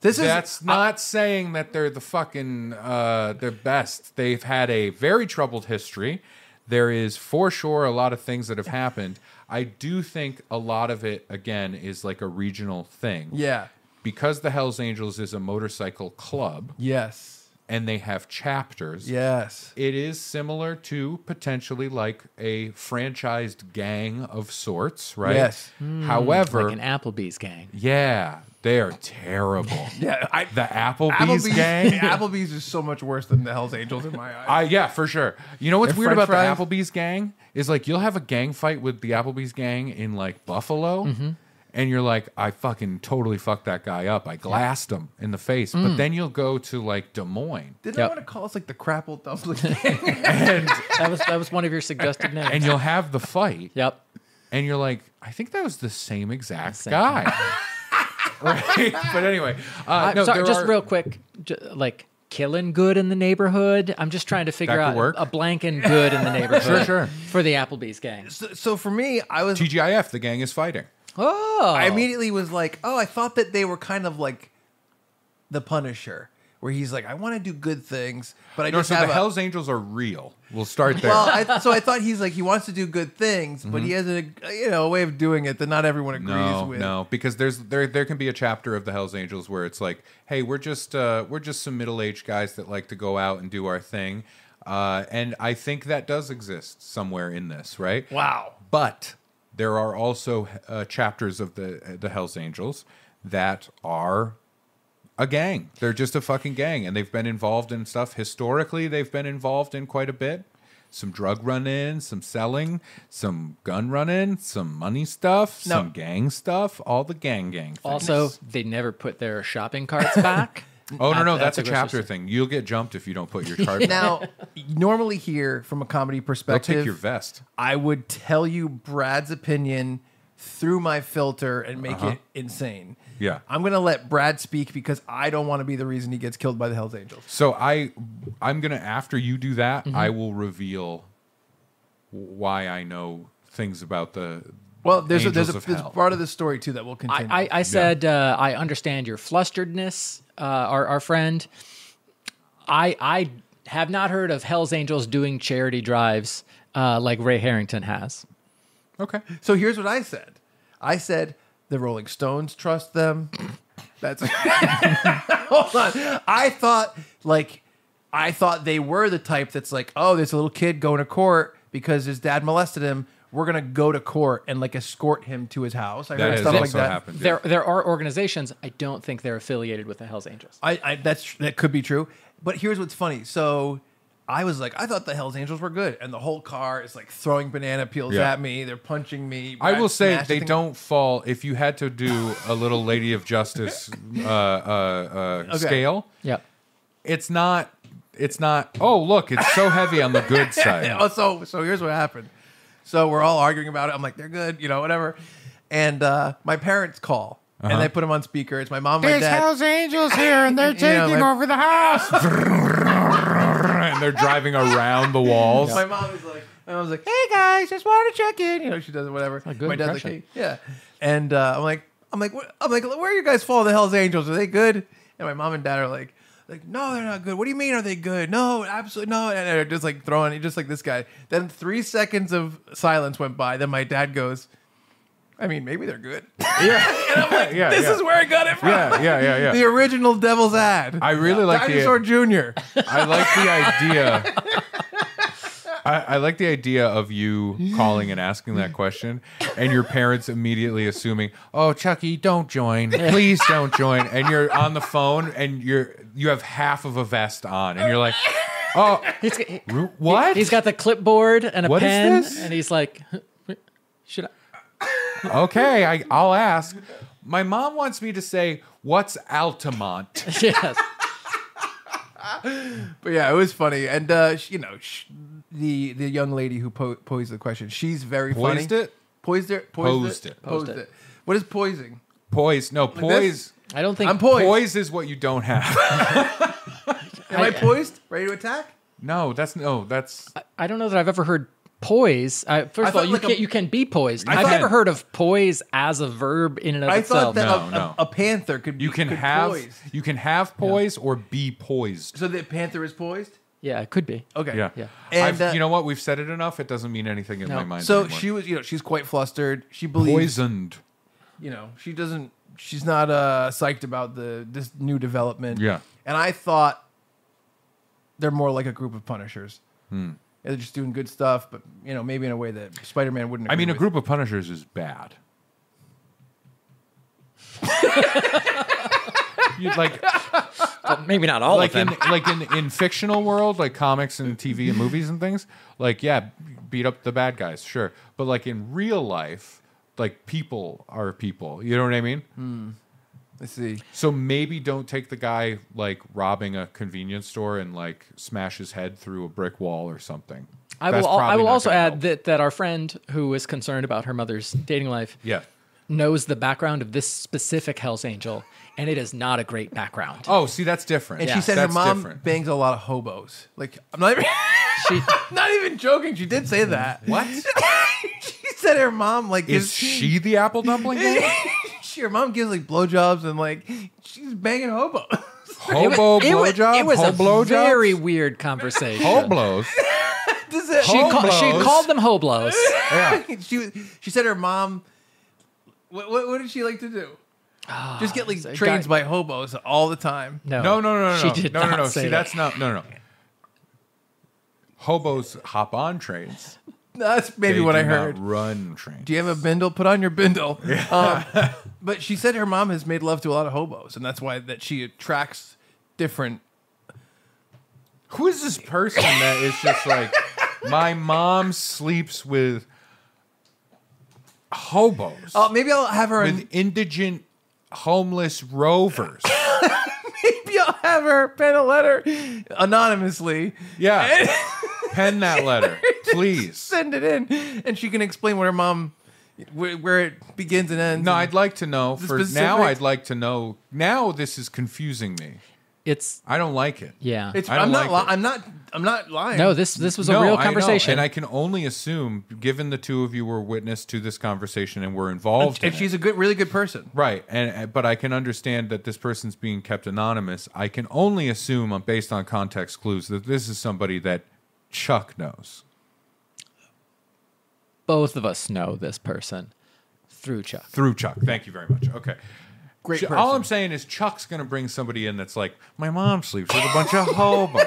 This is That's not saying that they're the fucking uh, the best. They've had a very troubled history. There is for sure a lot of things that have happened. I do think a lot of it again is like a regional thing. Yeah. Because the Hells Angels is a motorcycle club Yes. and they have chapters. Yes. It is similar to potentially like a franchised gang of sorts, right? Yes. However, Like an Applebee's gang. yeah, they are terrible. Yeah. I, The Applebee's, gang. Applebee's is so much worse than the Hell's Angels in my eyes. I yeah, for sure. You know what's Their weird french about fries? the Applebee's gang is like you'll have a gang fight with the Applebee's gang in like Buffalo, Mm-hmm. And you're like, I fucking totally fucked that guy up. I glassed him in the face. Mm. But then you'll go to like Des Moines, Didn't Yep. I want to call us like the Crapple Dumpling Gang? and That was that was one of your suggested names. and you'll have the fight, yep. and you're like, I think that was the same exact Same guy. right? but anyway, uh, Uh, no, sorry, there just are- real quick, j- like killing good in the neighborhood. I'm just trying to figure could out work. a blanking good in the neighborhood. Sure, sure. For the Applebee's gang. So, so for me, I was TGIF. The gang is fighting. Oh, I immediately was like, oh, I thought that they were kind of like the Punisher, where he's like, I want to do good things, but I No, just so have the a, Hell's Angels are real. We'll start there. Well, I, so I thought he's like he wants to do good things, but he has a you know a way of doing it that not everyone agrees no, with. no, because there's there there can be a chapter of the Hell's Angels where it's like, hey, we're just uh, we're just some middle aged guys that like to go out and do our thing, uh, and I think that does exist somewhere in this, right? Wow. But there are also uh, chapters of the the Hell's Angels that are a gang. They're just a fucking gang, and they've been involved in stuff. Historically, they've been involved in quite a bit. Some drug run-ins, some selling, some gun run-in, some money stuff, No. some gang stuff. All the gang gang. Things. Also, they never put their shopping carts back. Oh no, no, at that's a chapter thing. You'll get jumped if you don't put your card. back. Now, normally here from a comedy perspective, They'll take your vest. I would tell you Brad's opinion through my filter and make Uh-huh. it insane. Yeah. I'm gonna let Brad speak because I don't want to be the reason he gets killed by the Hell's Angels. So I, I'm gonna after you do that, Mm-hmm. I will reveal why I know things about the. Well, there's a, there's, a, there's Hell. part of the story too that will continue. I, I, I said uh, I understand your flusteredness, uh, our, our friend. I I have not heard of Hell's Angels doing charity drives uh, like Ray Harrington has. Okay. So here's what I said. I said the Rolling Stones trust them. That's hold on. I thought like I thought they were the type that's like, oh, there's a little kid going to court because his dad molested him. We're gonna go to court and like escort him to his house. I That heard has stuff also like that. happened. There there are organizations. I don't think they're affiliated with the Hell's Angels. I, I that's that could be true. But here's what's funny. So I was like, I thought the Hell's Angels were good, and the whole car is like throwing banana peels Yeah. at me. They're punching me. I will Brad say smashed they the thing- don't fall. If you had to do a little Lady of Justice uh, uh, uh, scale, Yeah. it's not. It's not. Oh, look! It's so heavy on the good side. Oh, so so here's what happened. So we're all arguing about it. I'm like, they're good, you know, whatever. And uh, my parents call, Uh-huh. and they put them on speaker. It's my mom, and my dad. Angels here, and they're You know, taking my- over the house. and they're driving around the walls. My mom is like, my mom's like, hey guys, just wanted to check in. You know, she does it, whatever. a good my dad's like, impression. hey, yeah. And uh, I'm like, I'm like, what? I'm like, where are you guys follow the Hell's Angels? Are they good? And my mom and dad are like, like, no, they're not good. What do you mean? Are they good? No, absolutely no. And they're just like throwing, just like this guy. Then three seconds of silence went by. Then my dad goes, I mean, maybe they're good. yeah, And I'm like, yeah, this yeah. is where I got it from. yeah, yeah, yeah, yeah. The original Devil's ad. I really like the- Dinosaur Junior. I like the idea. I, I like the idea of you calling and asking that question, and your parents immediately assuming, "Oh, Chucky, don't join, please don't join." And you're on the phone, and you're you have half of a vest on, and you're like, "Oh, He's, he, what? He's got the clipboard and a What is pen, this? and he's like, "Should I?" okay, I, I'll ask. My mom wants me to say, "What's Altamont?" yes. But yeah, it was funny, and uh, you know, sh- the the young lady who po- posed the question, she's very Poised funny. it? Poised it. Poised, Posed it. it. Posed Posed it. it. What is poising? Poise, no, this? poise. I don't think I'm poised. Poise is what you don't have. Am I, poised? Ready to attack? no, that's no, that's I don't know that I've ever heard poise. Uh, first I of all, thought you like a- can you can be poised. I I've thought- never heard of poise as a verb in and of I itself. thought that No, a, no. A, a panther could be you can could have poise. you can have poise or be poised. So the panther is poised. Yeah, it could be. Okay. Yeah, Yeah. And, I've- uh, you know what? We've said it enough. It doesn't mean anything in No. my mind. So anymore. she was, you know, she's quite flustered. She believes, poisoned. you know, she doesn't, she's not uh, psyched about the this new development. Yeah. And I thought they're more like a group of Punishers. Hmm. They're just doing good stuff, but you know, maybe in a way that Spider Man wouldn't. I agree mean, a with. group of Punishers is bad. You'd like maybe not all like of them. in like in in fictional world, like comics and TV and movies and things. Like yeah, beat up the bad guys, sure. But like in real life, like people are people. You know what I mean? Hmm. Let's see. So maybe don't take the guy like robbing a convenience store and like smash his head through a brick wall or something. I That's will. I will also add help. that that our friend who is concerned about her mother's dating life Yeah. Knows the background of this specific Hell's Angel, and it is not a great background. Oh, see, that's different. And Yeah. she said her That's mom different. bangs a lot of hobos. Like I'm not even, She, not even joking. She did say that. What? she said her mom like Is gives, she the apple dumpling game? she, her mom gives like blowjobs and like she's banging hobos. Hobo it was, blowjob? it was Ho a blowjobs? very weird conversation. Hoblos. Does it- She, ca- she Hoblos. called them hoblos. Yeah. she was- she said her mom. What, what, what did she like to do? Just get like so guy- by hobos all the time. No, No, no, no, no. She no. did no, not no, no. say See, that. that's not. No, no, no. Hobos hop on trains. That's maybe They what do I not heard. run trains. Do you have a bindle? Put on your bindle. Um, but she said her mom has made love to a lot of hobos, and that's why that she attracts different. Who is this person that is just like, my mom sleeps with hobos, Oh, maybe I'll have her. with indigent homeless rovers? maybe I'll have her pen a letter anonymously. Yeah. Pen that letter, please. Send it in, and she can explain what her mom, where, where it begins and ends. No, and- I'd like to know. For now. I'd like to know. Now, this is confusing me. It's I don't like it. yeah. It's, I don't I'm not. like li- it. I'm not. I'm not lying. no, this this was a No, real I know, conversation. and I can only assume, given the two of you were witness to this conversation and were involved, And in she's it, a good, really good person. right. And and- but I can understand that this person's being kept anonymous. I can only assume, uh, based on context clues, that this is somebody that Chuck knows. Both of us know this person through Chuck. through Chuck. Thank you very much. Okay. Great Ch- person. All I'm saying is Chuck's going to bring somebody in that's like, my mom sleeps with a bunch of hobos.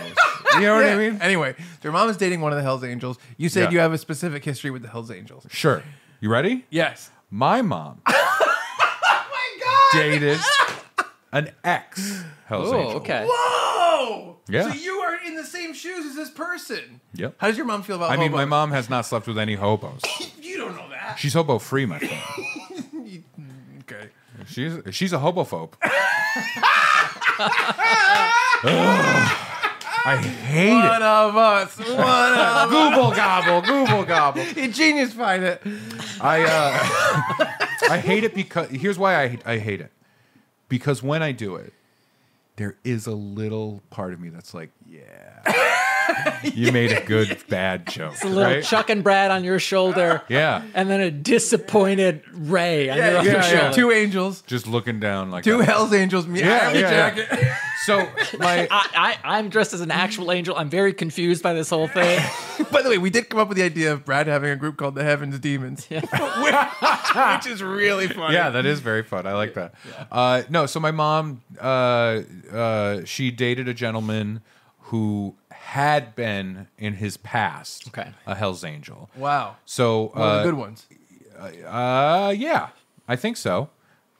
You know what I mean? Anyway, your mom is dating one of the Hell's Angels. You said Yeah. you have a specific history with the Hell's Angels. Sure. You ready? Yes. My mom oh dated an ex Hell's Oh, Angel. okay. Whoa! Yeah. So you are in the same shoes as this person. Yep. How does your mom feel about I mean, my hobos? mom has not slept with any hobos. You don't know that. She's hobo free, my friend. She's she's a hobophobe. I hate One it. of us. One of Google gobble, Google gobble. You genius find it. I uh, I hate it because here's why I I hate it. Because when I do it, there is a little part of me that's like, yeah, you made a good bad joke, It's A little right? Chuck and Brad on your shoulder, Yeah, and then a disappointed Ray on your Yeah, other yeah, shoulder. Two angels. just looking down like Two a- Hell's Angels. Me. Yeah, I have a yeah, yeah. So my I, I, I'm dressed as an actual angel. I'm very confused by this whole thing. By the way, we did come up with the idea of Brad having a group called the Heavens Demons, which, which is really funny. yeah, that is very fun. I like that. Uh, no, so my mom, uh, uh, she dated a gentleman who had been in his past Okay. a Hell's Angel. Wow. So One of uh, the good ones. Uh, yeah, I think so.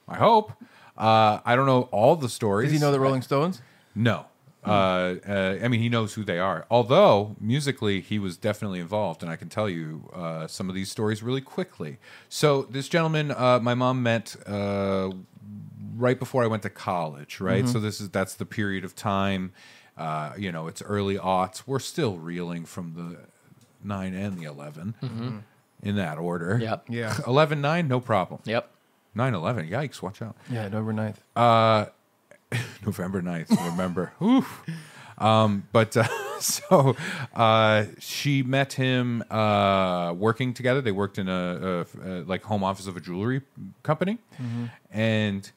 I hope. Uh, I don't know all the stories. Does he know the Rolling Stones? No. Uh, uh, I mean, he knows who they are. Although musically, he was definitely involved, and I can tell you uh, some of these stories really quickly. So, this gentleman, uh, my mom met uh, right before I went to college. Right. So this is that's the period of time. Uh, you know, it's early aughts. We're still reeling from the nine and the 11 in that order. Yep. Yeah. 11 9, no problem. Yep. 9 11, yikes, watch out. Yeah, November 9th. November 9th, remember. Oof. Um, but uh, so uh, she met him uh, working together. They worked in a, a, a like home office of a jewelry company, and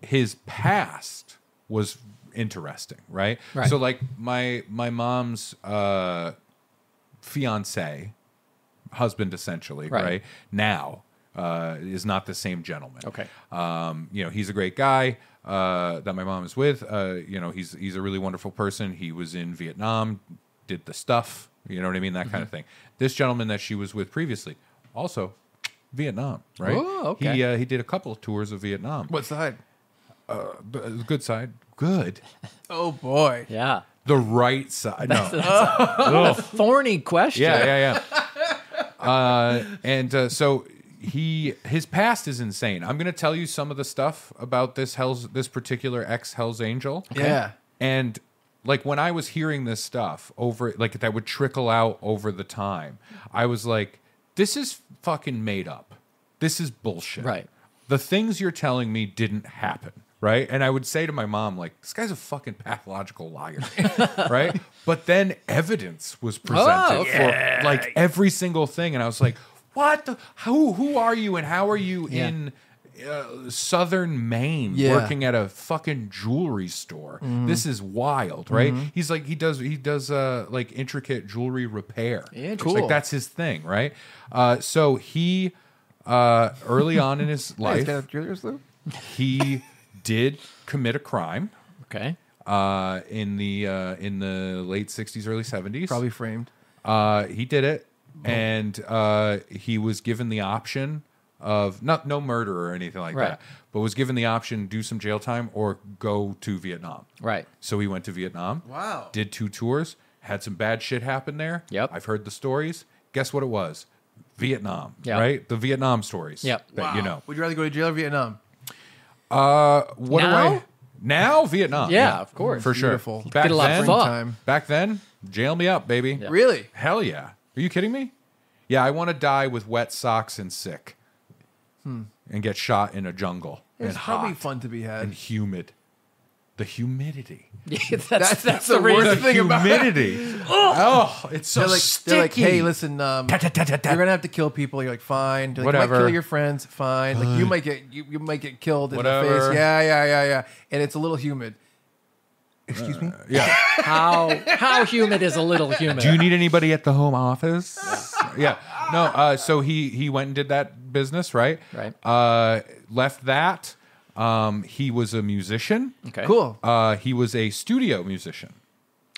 his past was interesting, right? Right. So like my my mom's uh, fiance, husband, essentially, Right. right, now. Uh, is not the same gentleman. Okay. Um, you know, he's a great guy uh, that my mom is with. Uh, you know, he's he's a really wonderful person. He was in Vietnam, did the stuff. You know what I mean? That kind Mm-hmm. of thing. This gentleman that she was with previously, also Vietnam, right? Oh, okay. He uh, he did a couple of tours of Vietnam. What side? B- Good side, good. Oh boy. Yeah. The right side. No. A thorny question. Yeah, yeah, yeah. uh, and uh, so he his past is insane. I'm going to tell you some of the stuff about this Hell's this particular ex Hell's Angel. Yeah. And like when I was hearing this stuff over like that would trickle out over the time, I was like this is fucking made up. This is bullshit. Right. the things you're telling me didn't happen. Right. And I would say to my mom, like, this guy's a fucking pathological liar. right. But then evidence was presented Oh, for like every single thing. And I was like, what the? Who, who are you and how are you Yeah. in uh, southern Maine Yeah. working at a fucking jewelry store? This is wild. Right. He's like, he does, he does uh, like intricate jewelry repair. Like Cool. that's his thing. Right. Uh, so he, uh, early on in his life, stand up, Julius, though. he did commit a crime Okay. uh, in the uh, in the late '60s, early '70s. Probably framed. uh, he did it, and uh, he was given the option of not no murder or anything like Right. that, but was given the option do some jail time or go to Vietnam. Right. So he went to Vietnam. Wow. Did two tours. Had some bad shit happen there. Yep. I've heard the stories. Guess what it was? Vietnam. Yep. Right. The Vietnam stories. Yep. That you know. Would you rather go to jail or Vietnam? Uh, what do Now? I now Vietnam? Yeah, of course. for sure. Beautiful. Back Get a lot then, of. Time. back then, jail me up, baby. Yeah. Really? Hell yeah. Are you kidding me? Yeah, I want to die with wet socks and sick, and get shot in a jungle It's and probably hot fun to be had. and humid. The humidity. that's, That's- that's the worst The The thing about it. humidity. oh, it's so they're like, sticky. they're like, hey, listen, um, Ta- ta- ta- ta- ta. you're gonna have to kill people. You're like, fine. They're like, You might Whatever. kill your friends. Fine. Like you might get you, you might get killed in the Whatever. face. Yeah, yeah, yeah, yeah. And it's a little humid. Excuse me. Yeah. how how humid is a little humid. Do you need anybody at the home office? Yeah. No. Uh, so he he went and did that business, right? Right. Uh, left that. Um, he was a musician. okay. Cool. Uh, he was a studio musician.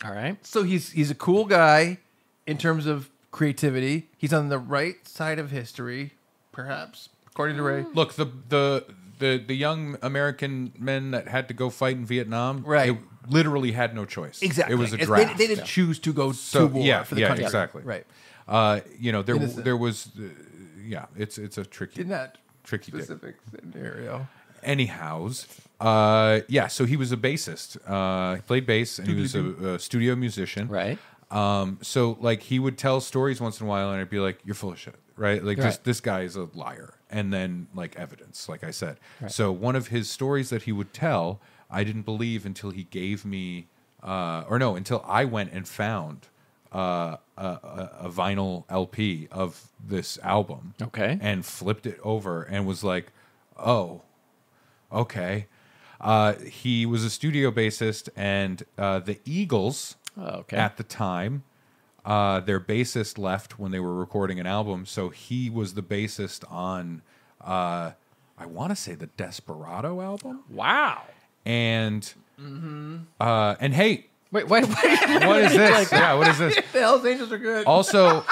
All right. So he's he's a cool guy in terms of creativity. He's on the right side of history, perhaps, according to Ray. Look, the the the the young American men that had to go fight in Vietnam, Right. It literally had no choice. Exactly. It was a draft. They, they didn't choose to go So, to war yeah, for the yeah, country. exactly. Right. Uh, you know, there Innocent. there was, uh, yeah, it's it's a tricky In that tricky dick. specific scenario. Anyhows, uh, yeah. So he was a bassist. Uh, he played bass, and he was a, a studio musician. Right. Um, so like he would tell stories once in a while, and I'd be like, "You're full of shit," right? Like this Right. this guy is a liar, and then like evidence, like I said. So one of his stories that he would tell, I didn't believe until he gave me, uh, or no, until I went and found uh, a, a, a vinyl LP of this album. Okay. and flipped it over and was like, "Oh, okay." Uh, he was a studio bassist, and uh, the Eagles Oh, okay. at the time. Uh, their bassist left when they were recording an album, so he was the bassist on, uh, I want to say the Desperado album. wow. And, uh, and hey, Wait, wait, wait. what is this? yeah, what is this? The Hells Angels are good. Also,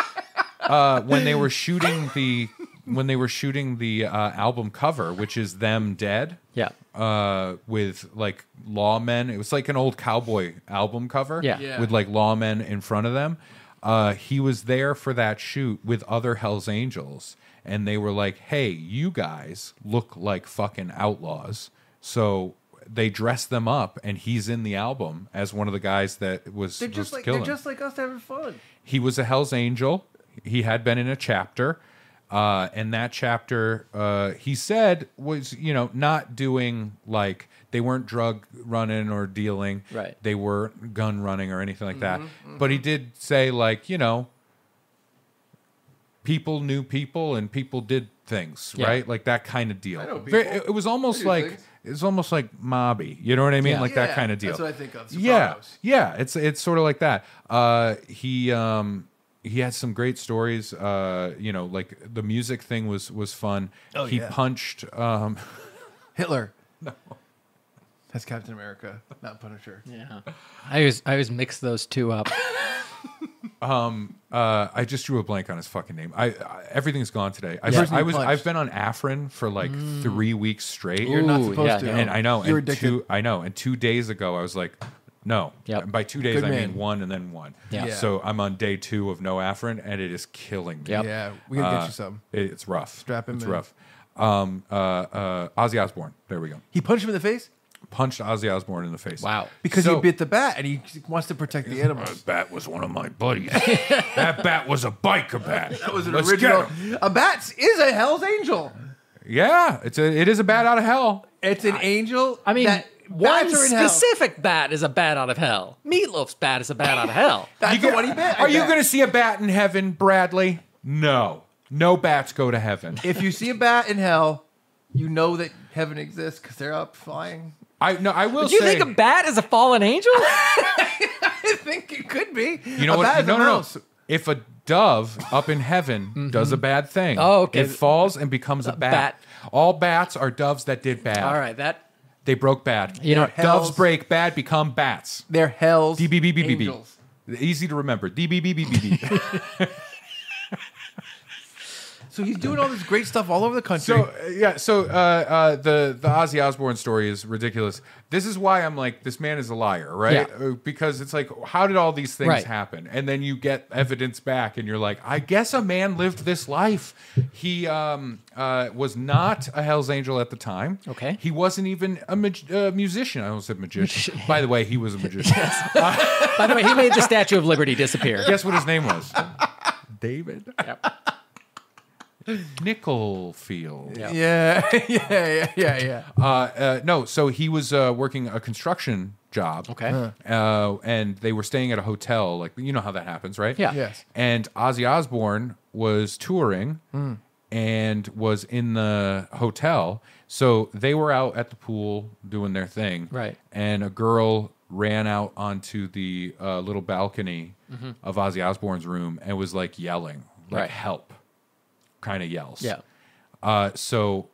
uh, when they were shooting the when they were shooting the uh, album cover, which is them dead, yeah. uh, with like lawmen. It was like an old cowboy album cover, Yeah. Yeah. with like lawmen in front of them. Uh, he was there for that shoot with other Hell's Angels, and they were like, "Hey, you guys look like fucking outlaws." So they dressed them up, and he's in the album as one of the guys that was They're was just like killing. they're just like us having fun. he was a Hell's Angel. He had been in a chapter, uh, and that chapter, uh, he said, was you know not doing like they weren't drug running or dealing. Right. They weren't gun running or anything like that. Mm-hmm, But he did say like you know, people knew people and people did things, Yeah. right? Like that kind of deal. I know people. it, it was almost like things. it was almost like mobby. You know what I mean? Yeah. Like that kind of deal. That's what I think of. Yeah, yeah, it's it's sort of like that. Uh, he um, he had some great stories. Uh, you know, like the music thing was was fun. Oh, he yeah. punched. Um, Hitler. No. That's Captain America, not Punisher. Yeah. I always I always mix those two up. um, uh, I just drew a blank on his fucking name. I, I everything's gone today. I, Yeah. I was Punched. I've been on Afrin for like three weeks straight. You're not Ooh, supposed yeah, to. and I know. You're and addicted. two, I know. And two days ago, I was like, no. Yep. And by two days, Good I man. mean one and then one. Yeah. Yeah. So I'm on day two of no Afrin, and it is killing me. Yep. Yeah, we gotta Uh, get you some. It, it's rough. Strap him It's in. rough. Um, uh, uh, Ozzy Osbourne. There we go. He punched him in the face Punched Ozzy Osbourne in the face. Wow. because So- he bit the bat and he wants to protect the animals. That bat was one of my buddies. that bat was a biker bat. That was an Let's original. A bat is a Hell's Angel. Yeah, it's a it is a bat out of hell. It's an angel. I mean, that one bats are in hell. specific bat is a bat out of hell. Meatloaf's bat is a bat out of hell. You the gonna- one he bet. Are you going to see a bat in heaven, Bradley? No, no bats go to heaven. If you see a bat in hell, you know that heaven exists because they're up flying. I no, I will Do you say. think a bat is a fallen angel? I think it could be. you know a what? Bat is No, no, no. If a dove up in heaven mm-hmm. does a bad thing, Oh, okay. it falls and becomes a, bat. bat. All bats are doves that did bad. All right, that They broke bad. You know, doves hells- break bad, become bats. They're hell's DBBBBB. angels. Easy to remember. DBBBBB. So he's doing all this great stuff all over the country. So uh, yeah, so uh, uh, the the Ozzy Osbourne story is ridiculous. This is why I'm like, this man is a liar, right? Yeah. Uh, Because it's like, how did all these things Right. happen? And then you get evidence back, and you're like, I guess a man lived this life. He um, uh, was not a Hell's Angel at the time. Okay. He wasn't even a mag- uh, musician. I almost said magician. By the way, he was a magician. by the way, he made the Statue of Liberty disappear. Guess what his name was? David Yep. Nickelfield. Yeah. yeah, yeah, yeah, yeah, yeah. Uh, uh, no, so he was uh, working a construction job. Okay. Uh, and they were staying at a hotel. Like, you know how that happens, right? Yeah. Yes. And Ozzy Osbourne was touring and was in the hotel. So they were out at the pool doing their thing. Right. And a girl ran out onto the uh, little balcony of Ozzy Osbourne's room and was like yelling, like, Right. help kind of yells. Yeah. Uh, so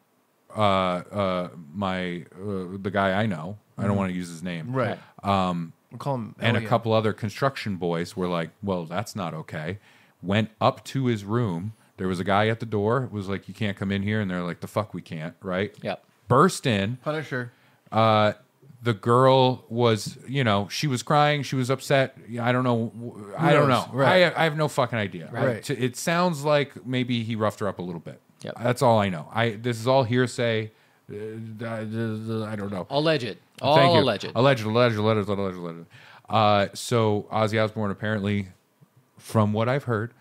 uh, uh, my uh, the guy I know, I don't want to use his name, Right. Um, we'll call him. and a Elliot. couple other construction boys were like, "Well, that's not okay." Went up to his room. There was a guy at the door. It was like, "You can't come in here," and they're like, "The fuck, we can't!" Right? Yep. Burst in. Punisher. Uh, the girl was, you know, she was crying. She was upset. I don't know. I don't know. Right. I, I have no fucking idea. Right. It, it sounds like maybe he roughed her up a little bit. Yep. That's all I know. I this is all hearsay. Uh, I don't know. Alleged. All Thank you. alleged. Alleged, alleged, alleged, alleged, alleged. Uh, so Ozzy Osbourne apparently, from what I've heard,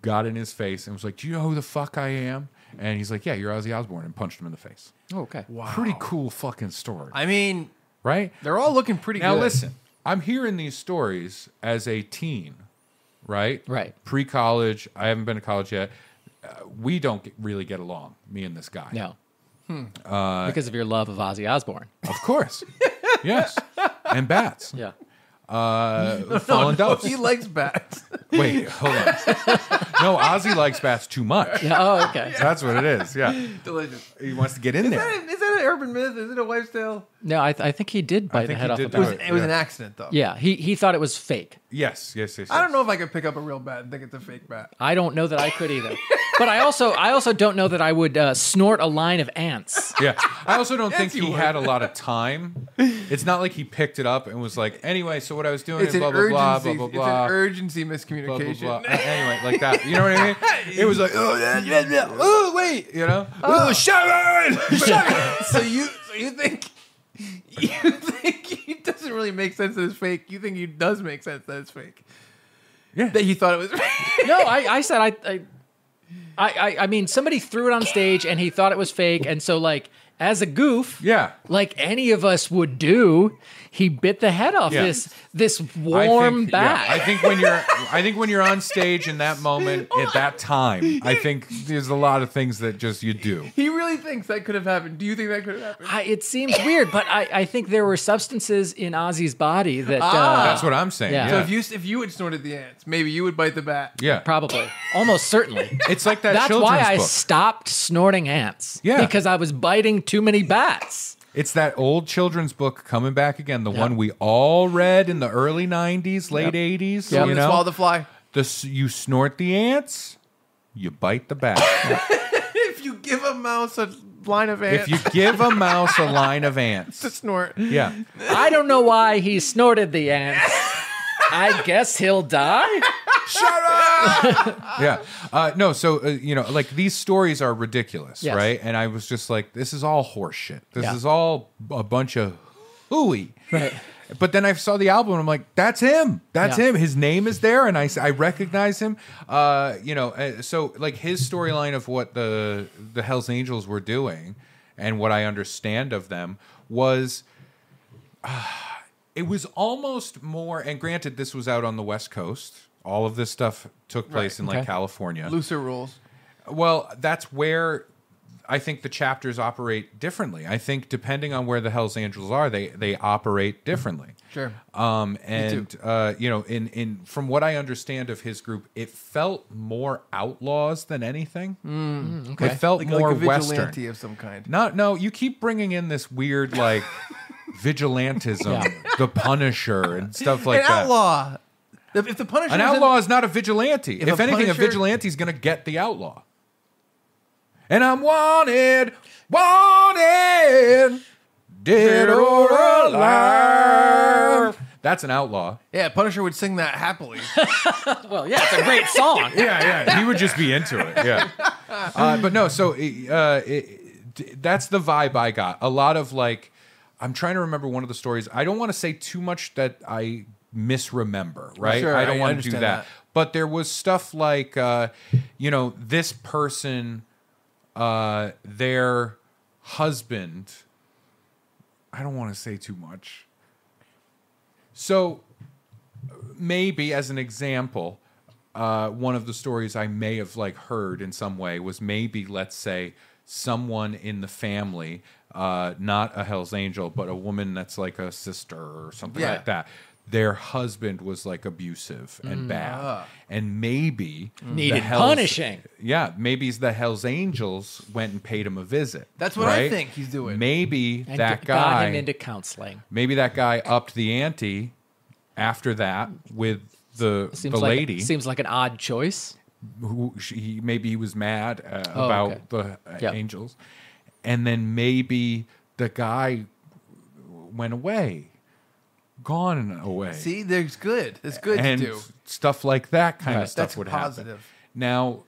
got in his face and was like, "Do you know who the fuck I am?" And he's like, "Yeah, you're Ozzy Osbourne," and punched him in the face. Oh, okay. Pretty cool fucking story, I mean, right? they're all looking pretty Now good. listen, I'm hearing these stories as a teen, right? Right. Pre-college. I haven't been to college yet. Uh, we don't get, really get along, me and this guy. No. Uh, because of your love of Ozzy Osbourne. Of course. yes. And bats. Yeah. Uh, fallen doves. He likes bats. Wait, hold on. no, Ozzy likes bats too much. Yeah. Oh, okay. That's what it is. Yeah. Delicious. He wants to get in Is there. that, is that an urban myth? Is it a wives' tale? No, I, th- I think he did bite the think head he off did the It was, do bat. it was an accident, though. Yeah, he he thought it was fake. Yes, yes, yes. I don't know if I could pick up a real bat and think it's a fake bat. I don't know that I could either. but I also I also don't know that I would uh, snort a line of ants. Yeah. I also don't think he had a lot of time. It's not like he picked it up and was like, anyway, so what I was doing It's is an blah, blah, blah, urgency. blah, blah, blah. It's an urgency blah, blah, miscommunication. blah. Uh, anyway, like that. You know what I mean? It was like, oh, yeah, yeah, yeah. Oh, wait. You know? Oh, Sharon! Sharon! so you so you think you think it doesn't really make sense that it's fake. You think it does make sense that it's fake. Yeah. That he thought it was fake. No, I, I said I, I I I I mean somebody threw it on stage and he thought it was fake, and so like as a goof, Yeah. like any of us would do, he bit the head off Yeah. this this I warm think, bat. Yeah, I think when you're, I think when you're on stage in that moment at that time, I think there's a lot of things that just you do. he really thinks that could have happened. Do you think that could have happened? I, it seems weird, but I, I think there were substances in Ozzy's body that Ah. uh, That's what I'm saying. Yeah. Yeah, So if you if you had snorted the ants, maybe you would bite the bat. yeah. probably, almost certainly. It's like that That's why I book. stopped snorting ants. Yeah. because I was biting too many bats. It's that old children's book coming back again, the one we all read in the early '90s, late Yep. '80s. So You you know, swallow the fly. the you snort the ants, you bite the bat. if you give a mouse a line of ants if you give a mouse a line of to ants, snort, yeah, I don't know why he snorted the ants. I guess he'll die. Shut up. yeah. Uh, no, so uh, you know, like these stories are ridiculous, Yes. right? And I was just like, this is all horseshit. This Yeah. is all a bunch of hooey. Right. But then I saw the album and I'm like, that's him. That's Yeah. him. His name is there and I, s- I recognize him. Uh, you know, uh, so like his storyline of what the the Hells Angels were doing and what I understand of them was uh, it was almost more and granted this was out on the West Coast. All of this stuff took place in like California. Looser rules. Well, that's where I think the chapters operate differently. I think depending on where the Hell's Angels are, they they operate differently. Sure. Um, and uh, you know, in in from what I understand of his group, it felt more outlaws than anything. okay. It felt Like, more like a western. vigilante of some kind. No, no, you keep bringing in this weird like vigilantism, Yeah. the Punisher, and stuff like An that. outlaw. If, if the Punisher An was in- outlaw is not a vigilante. If, If a anything, a vigilante is going to get the outlaw. And I'm wanted, wanted, dead or alive. That's an outlaw. yeah, Punisher would sing that happily. Well, yeah, it's a great song. Yeah, yeah. He would just be into it. Yeah. Uh, but no, so uh, it, that's the vibe I got. A lot of like, I'm trying to remember one of the stories. I don't want to say too much that I misremember, right? Sure, I don't I want to do that. that. But there was stuff like, uh, you know, this person, uh, their husband. I don't want to say too much. So maybe as an example, uh, one of the stories I may have like heard in some way was maybe let's say someone in the family, uh, not a Hell's Angel, but a woman that's like a sister or something Yeah. like that. Their husband was like abusive and bad, and maybe Needed punishing. Yeah, maybe the Hell's Angels went and paid him a visit. That's what I think he's doing. Maybe And that g- got guy him into counseling. maybe that guy upped the ante after that with the Seems the like lady seems like an odd choice. who she, maybe he was mad uh, Oh, about okay. the uh, Yep. angels and then maybe the guy went away gone away See, there's good. It's good and to do. stuff like that kind Right. of stuff That's would positive. happen now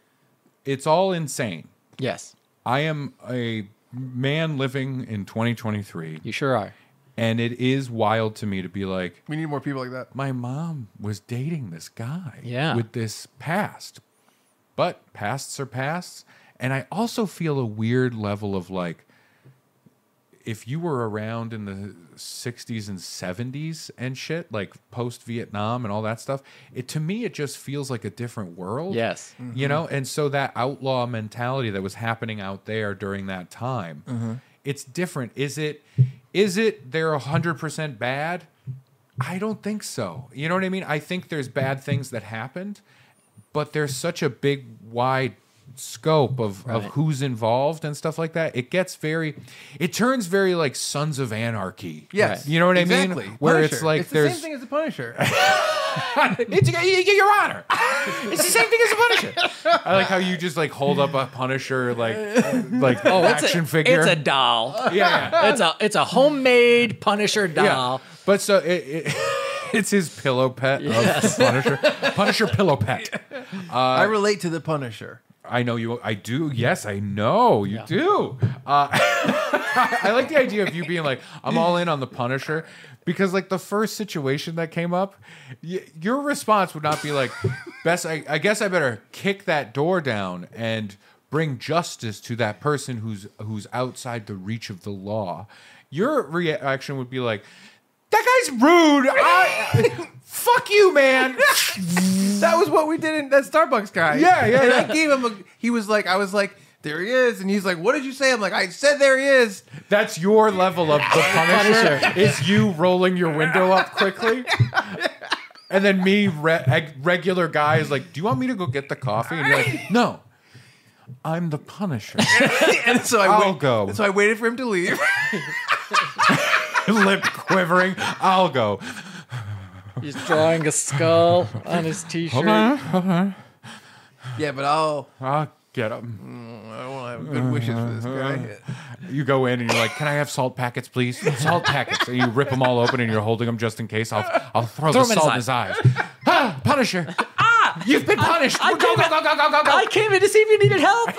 it's all insane Yes, i am a man living in 2023 you sure are. and it is wild to me to be like We need more people like that. my mom was dating this guy Yeah. with this past. But pasts are pasts. And I also feel a weird level of like, if you were around in the 60s and 70s and shit, like post Vietnam and all that stuff, it to me, it just feels like a different world. Yes. You mm-hmm. know, and so that outlaw mentality that was happening out there during that time, mm-hmm. it's different. Is it is it they're hundred percent bad? I don't think so. You know what I mean? I think there's bad things that happened, but there's such a big wide scope of, of who's involved and stuff like that. It gets very it turns very like Sons of Anarchy. Yes. You know what I mean? Where it's like it's the there's same thing as the Punisher. it's, Your Honor, it's the same thing as the Punisher. I like how you just like hold up a Punisher like like Oh, it's action a, figure. It's a doll. yeah, yeah, It's a it's a homemade Punisher yeah. doll. But so it, it, it's his pillow pet Yes. of the Punisher. Punisher pillow pet. I uh, relate to the Punisher. I know you. I do. Yes, I know you Yeah. do. Uh, I like the idea of you being like, I'm all in on the Punisher, because like the first situation that came up, y- your response would not be like, "Best, I, I guess I better kick that door down and bring justice to that person who's who's outside the reach of the law." Your reaction would be like, "That guy's rude. I, fuck you, man." That was what we did in that Starbucks guy. Yeah, yeah, And yeah. I gave him a. He was like, I was like, there he is, and he's like, what did you say? I'm like, I said there he is. That's your level of the Punisher. is you rolling your window up quickly. And then me, re- regular guy, is like, "Do you want me to go get the coffee?" And you're like, "No, I'm the Punisher." And so I I'll wait- go. So I waited for him to leave. Lip quivering. I'll go. He's drawing a skull on his t-shirt. Hold on, hold on. yeah, but I'll. I'll get him. I won't want to have good wishes for this guy. You go in and you're like, "Can I have salt packets, please? Salt packets." And you rip them all open and you're holding them just in case. I'll I'll throw, Throw the 'em in his salt in his eyes. ah, Punisher. Ah, you've been punished. I go, go, go, go, go, go, go. I came in to see if you needed help.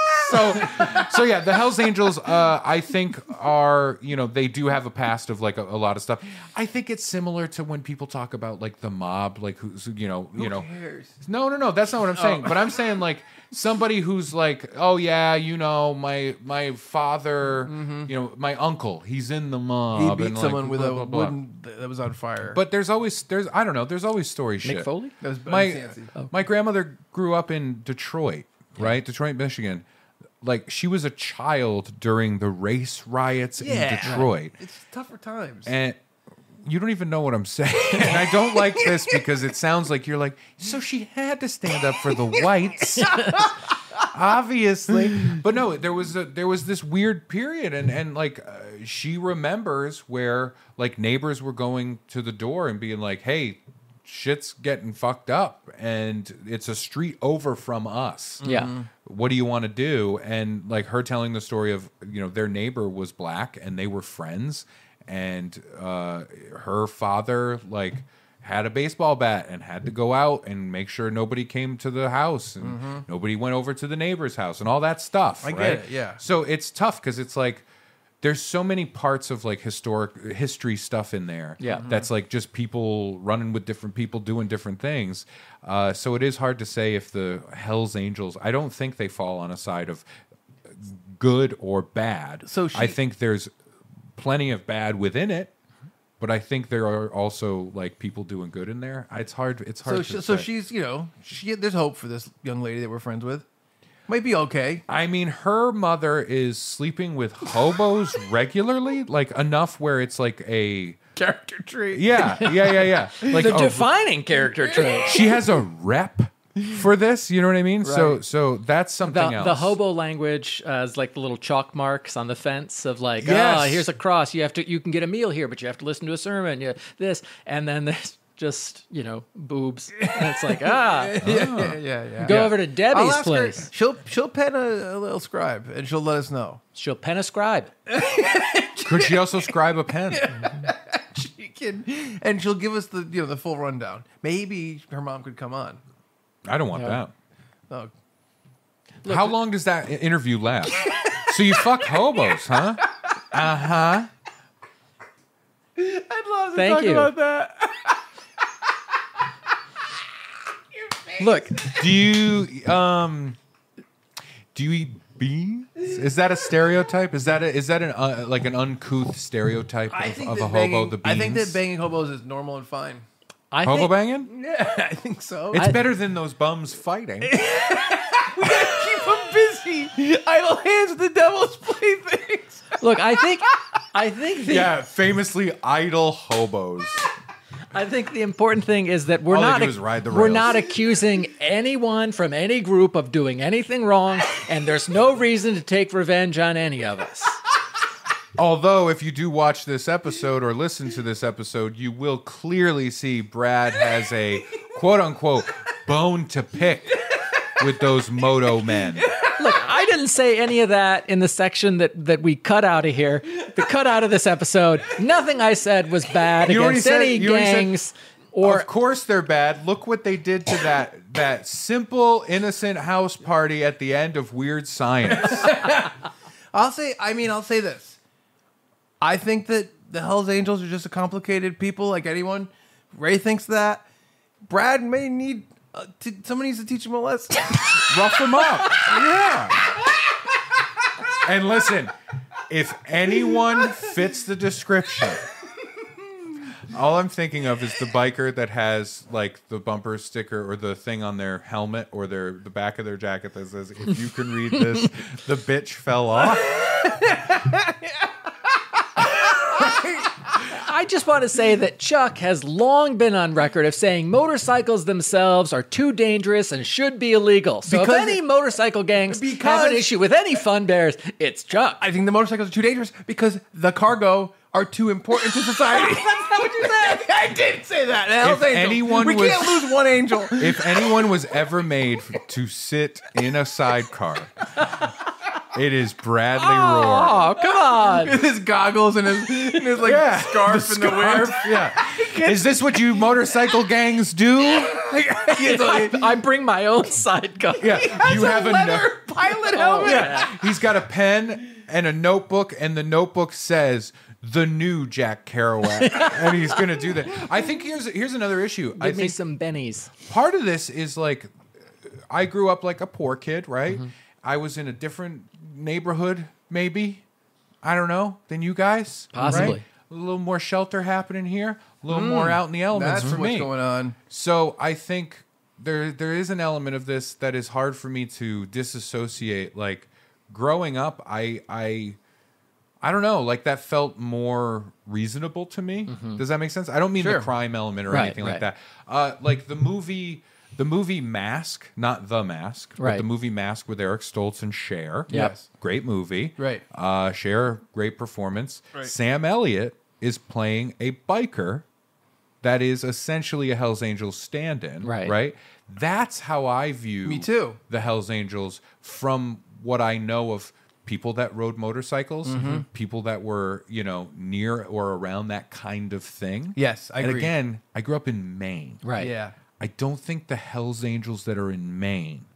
so so yeah, the Hell's Angels, uh, I think are you know they do have a past of like a, a lot of stuff. I think it's similar to when people talk about like the mob, like who's you know you know. cares? No, no, no. That's not what I'm saying. But I'm saying like somebody who's like, oh yeah, you know, my my father, you know, my uncle, he's in the mob. He mob. beat and, like, someone with blah, a blah, blah. wooden that was on fire. But there's always there's I don't know. There's always story shit. Mick Foley? that was My Nancy. my grandmother grew up in Detroit, right? Detroit, Michigan. Like she was a child during the race riots in Detroit. It's tougher times. And you don't even know what I'm saying. and I don't like this because it sounds like you're like, so she had to stand up for the whites. Obviously. But no, there was a there was this weird period and and like uh, she remembers where like neighbors were going to the door and being like, "Hey, shit's getting fucked up and it's a street over from us." Yeah. what do you want to do and like her telling the story of you know their neighbor was black and they were friends and uh her father like had a baseball bat and had to go out and make sure nobody came to the house and nobody went over to the neighbor's house and all that stuff Mm-hmm. I get it, yeah. so it's tough because it's like there's so many parts of like historic history stuff in there Yeah. Mhm. that's like just people running with different people doing different things uh, so it is hard to say if the hells angels i don't think they fall on a side of good or bad So she- i think there's plenty of bad within it but i think there are also like people doing good in there it's hard it's hard so to she, so say. she's you know she there's hope for this young lady that we're friends with. Might be okay. I mean, her mother is sleeping with hobos regularly, like enough where it's like a Character tree. yeah, yeah, yeah, yeah. Like The a- defining character trait. she has a rep for this. You know what I mean? So, Right. so that's something The, else. the hobo language uh, is like the little chalk marks on the fence of like, Yes. oh, here's a cross. You have to, you can get a meal here, but you have to listen to a sermon. Yeah, this, and then there's just you know boobs. And it's like ah, yeah, yeah, yeah, yeah. go Yeah. over to I'll Debbie's ask her. place. She'll she'll pen a, a little scribe and she'll let us know. She'll pen a scribe. Could she also scribe a pen? She can, and she'll give us the you know the full rundown. Maybe her mom could come on. I don't want Yeah. Oh, that. How long does that i- interview last? so you fuck hobos, huh? Uh huh. I'd love to Thank talk you. about that. Look, Do you um? Do you eat beans? Is that a stereotype? Is that a, is that an uh, like an uncouth stereotype I of, think of that a hobo? banging, The beans. I think that banging hobos is normal and fine. I hobo think, banging. Yeah, I think so. It's I- better than those bums fighting. We gotta keep them busy. Idle hands are the devil's playthings. look, I think, I think the, yeah, famously idle hobos. I think the important thing is that we're All not do is ride the we're not accusing anyone from any group of doing anything wrong, and there's no reason to take revenge on any of us. Although, if you do watch this episode or listen to this episode, you will clearly see Brad has a quote unquote bone to pick with those moto men. Look, I didn't say any of that in the section that, that we cut out of here. The cut out of this episode. Nothing I said was bad You against said- any you already said- gangs or of course they're bad. Look what they did to that that simple innocent house party at the end of Weird Science. I'll say. I mean, I'll say this. I think that the Hell's Angels are just a complicated people, like anyone. Ray thinks that. Brad may need. Uh, to, someone needs to teach him a lesson. Rough them up. Yeah. And listen, if anyone fits the description, all I'm thinking of is the biker that has like the bumper sticker or the thing on their helmet or their the back of their jacket that says, "If you can read this, the bitch fell off." I just want to say that Chuck has long been on record of saying motorcycles themselves are too dangerous and should be illegal. So Because- if any motorcycle gangs have Because- an issue with any fun bears, it's Chuck. I think the motorcycles are too dangerous because the cargo are too important to society. That's not what you said. I did say that. Hell's If Angels. anyone we was- can't lose one angel. If anyone was ever made to sit in a sidecar, it is Bradley Roar. Oh, come on. With his goggles and his, and his like Yeah, scarf in the wind. Yeah. Is this what you motorcycle gangs do? I, I bring my own sidecar. Yeah. You a have a leather no- pilot helmet. yeah. He's got a pen and a notebook, and the notebook says the new Jack Kerouac, and he's going to do that. I think here's here's another issue. I Give me think some bennies. part of this is like I grew up like a poor kid, right? Mm-hmm. I was in a different neighborhood, maybe. I don't know than you guys. Possibly. right? A little more shelter happening here. A little more out in the elements That's for what's me. going on. So I think there there is an element of this that is hard for me to disassociate. Like growing up, I I I don't know, like that felt more reasonable to me. Does that make sense? I don't mean Sure. the crime element or Right, anything like that. Uh, like the movie. The movie Mask, not the Mask, but Right. the movie Mask with Eric Stoltz and Cher. Yes. Great movie. Right. Uh, Cher, great performance. Right. Sam Elliott is playing a biker that is essentially a Hell's Angels stand-in. Right. Right. That's how I view Me too. the Hell's Angels from what I know of people that rode motorcycles, Mm-hmm. people that were, you know, near or around that kind of thing. Yes, I and agree. again, I grew up in Maine. Right. Yeah. I don't think the Hells Angels that are in Maine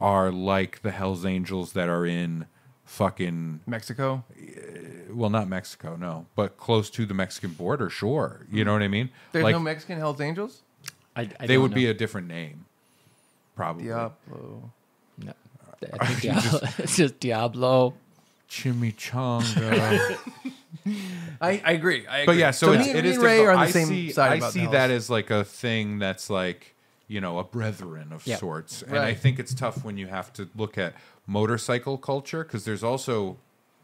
are like the Hells Angels that are in fucking Mexico. Uh, well, not Mexico, no, but close to the Mexican border, sure. You hmm. know what I mean? There's like no Mexican Hells Angels. I, I they don't would know. be a different name, probably. Diablo. No. I think Diablo. it's just Diablo. Chimichanga. I, I agree. I agree. but yeah, so, it's, me and, it me is and Ray difficult. are on the I same see, side I about see that as like a thing that's like you know a brethren of Yeah. sorts, and I think it's tough when you have to look at motorcycle culture because there's also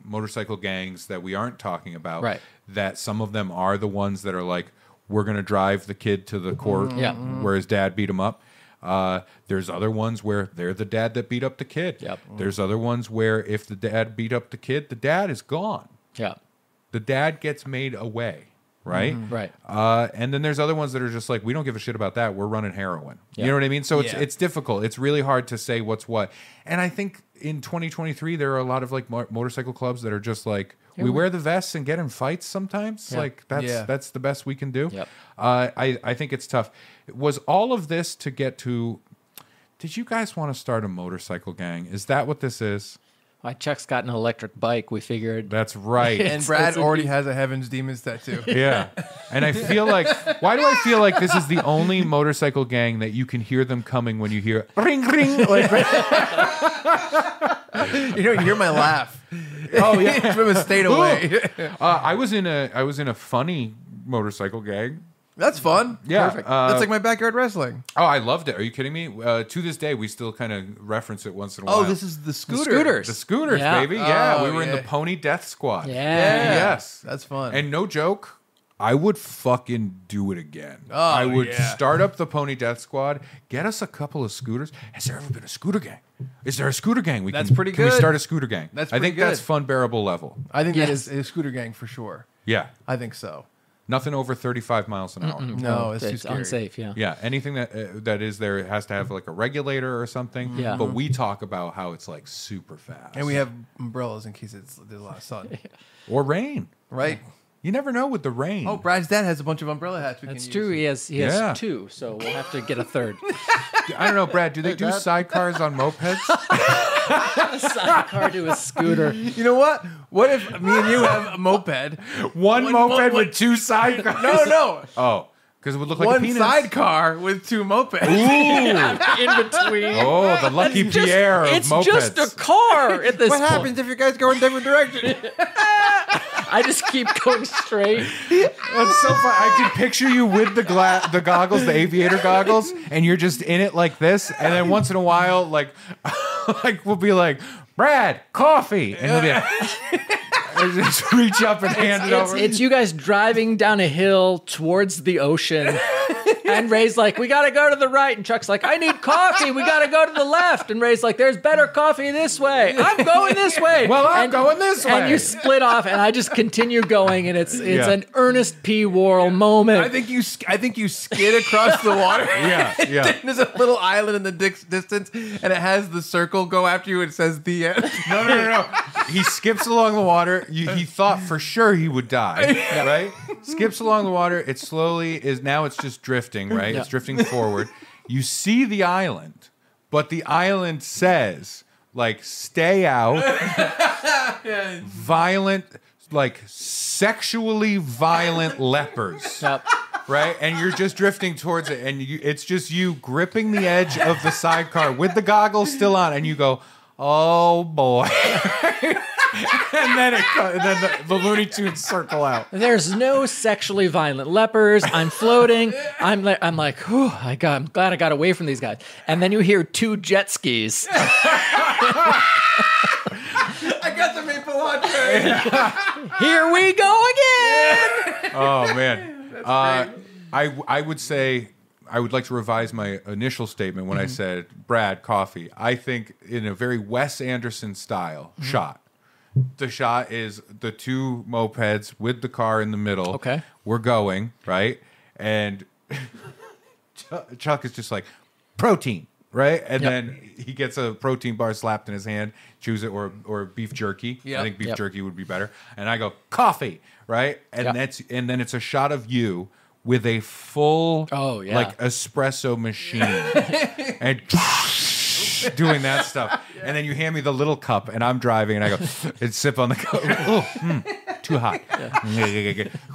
motorcycle gangs that we aren't talking about. Right. That some of them are the ones that are like, we're gonna drive the kid to the court Yeah. Mm-hmm. where his dad beat him up. Uh, there's other ones where they're the dad that beat up the kid. Yep. There's other ones where if the dad beat up the kid, the dad is gone. Yeah. The dad gets made away, right? Right. Uh, and then there's other ones that are just like, we don't give a shit about that. We're running heroin. Yeah. You know what I mean? So it's Yeah. it's difficult. It's really hard to say what's what. And I think in 2023 there are a lot of like mo- motorcycle clubs that are just like we we- wear the vests and get in fights sometimes. Yeah. Like that's Yeah. that's the best we can do. Yep. Uh, I I think it's tough. Was all of this to get to? Did you guys want to start a motorcycle gang? Is that what this is? Why Chuck's got an electric bike. We figured. That's right. And Brad already has a Heaven's Demons tattoo. Yeah. And I feel like, why do I feel like this is the only motorcycle gang that you can hear them coming when you hear ring, ring? Like, you know, you hear my laugh. oh, yeah. from a state away. Uh, I was in a, I was in a funny motorcycle gang. That's fun. Yeah. Perfect. uh, That's like my backyard wrestling. Oh, I loved it. Are you kidding me? Uh, to this day, we still kind of reference it once in a while. Oh, this is the scooter. scooters. the scooters, Yeah. baby. Yeah. Oh, we were in the. Pony Death Squad. Yeah. Yes. That's fun. And no joke, I would fucking do it again. Oh, I would yeah. start up the Pony Death Squad, get us a couple of scooters. Has there ever been a scooter gang? Is there a scooter gang? We That's can, pretty Can we start a scooter gang? That's I think pretty that's Funbearable level. I think that Yes. is a scooter gang for sure. Yeah, I think so. Nothing over thirty-five miles an hour. No, it's, too it's scary. unsafe. Yeah. Yeah, anything that uh, that is there has to have like a regulator or something. Yeah. but we talk about how it's like super fast And we have umbrellas in case it's there's a lot of sun. or rain. right? You never know with the rain. Oh, Brad's dad has a bunch of umbrella hats. We That's can true. Use. He has he has Yeah. two, so we'll have to get a third. I don't know, Brad. Do they do sidecars on mopeds? Sidecar to a scooter. You know what? What if me and you have a moped? One, One moped mo- with two sidecars. No, no. Oh, because it would look like a One penis. sidecar with two mopeds. Ooh. In between. Oh, the lucky It's just- Pierre of It's mopeds. just a car at this What point. happens if you guys go in different directions? I just keep going straight. That's so fun. I can picture you with the gla- the goggles, the aviator goggles, and you're just in it like this. And then once in a while, like, like we'll be like, Brad, coffee, and he'll be like, just reach up and hand it It's, over. it's you guys driving down a hill towards the ocean. And Ray's like, we gotta go to the right. And Chuck's like, I need coffee. We gotta go to the left. And Ray's like, there's better coffee this way. I'm going this way. Well, I'm and, going this way. And you split off, and I just continue going, and it's it's Yeah. an Ernest P. Worrell moment. I think you. I think you skid across the water. yeah, yeah. There's a little island in the dix- distance, and it has the circle go after you. and It says the end. No, no, no, no. He skips along the water. You, he thought for sure he would die, right? Skips along the water. It slowly is now. It's just drifting, right? It's drifting forward. You see the island, but the island says like stay out, violent, like sexually violent lepers. Yep. right? And you're just drifting towards it, and you, it's just you gripping the edge of the sidecar with the goggles still on, and you go, "Oh boy!" and then it, co- and then the, the Looney Tunes circle out. There's no sexually violent lepers. I'm floating. I'm like, I'm like, whew, I got, I'm glad I got away from these guys. And then you hear two jet skis. I got the maple latte. Here we go again. Oh man, uh, I I would say. I would like to revise my initial statement when I mm-hmm. said Brad coffee. I think in a very Wes Anderson style mm-hmm. shot. The shot is the two mopeds with the car in the middle. Okay. We're going, right? And Chuck, is just like, protein, right? And Yep. then he gets a protein bar slapped in his hand, choose it, or or beef jerky. Yep. I think beef Yep. jerky would be better. And I go, coffee, right? And that's and then it's a shot of you with a full Oh, yeah. like espresso machine and doing that stuff. And then you hand me the little cup and I'm driving and I go and sip on the cup. Oh, mm, too hot.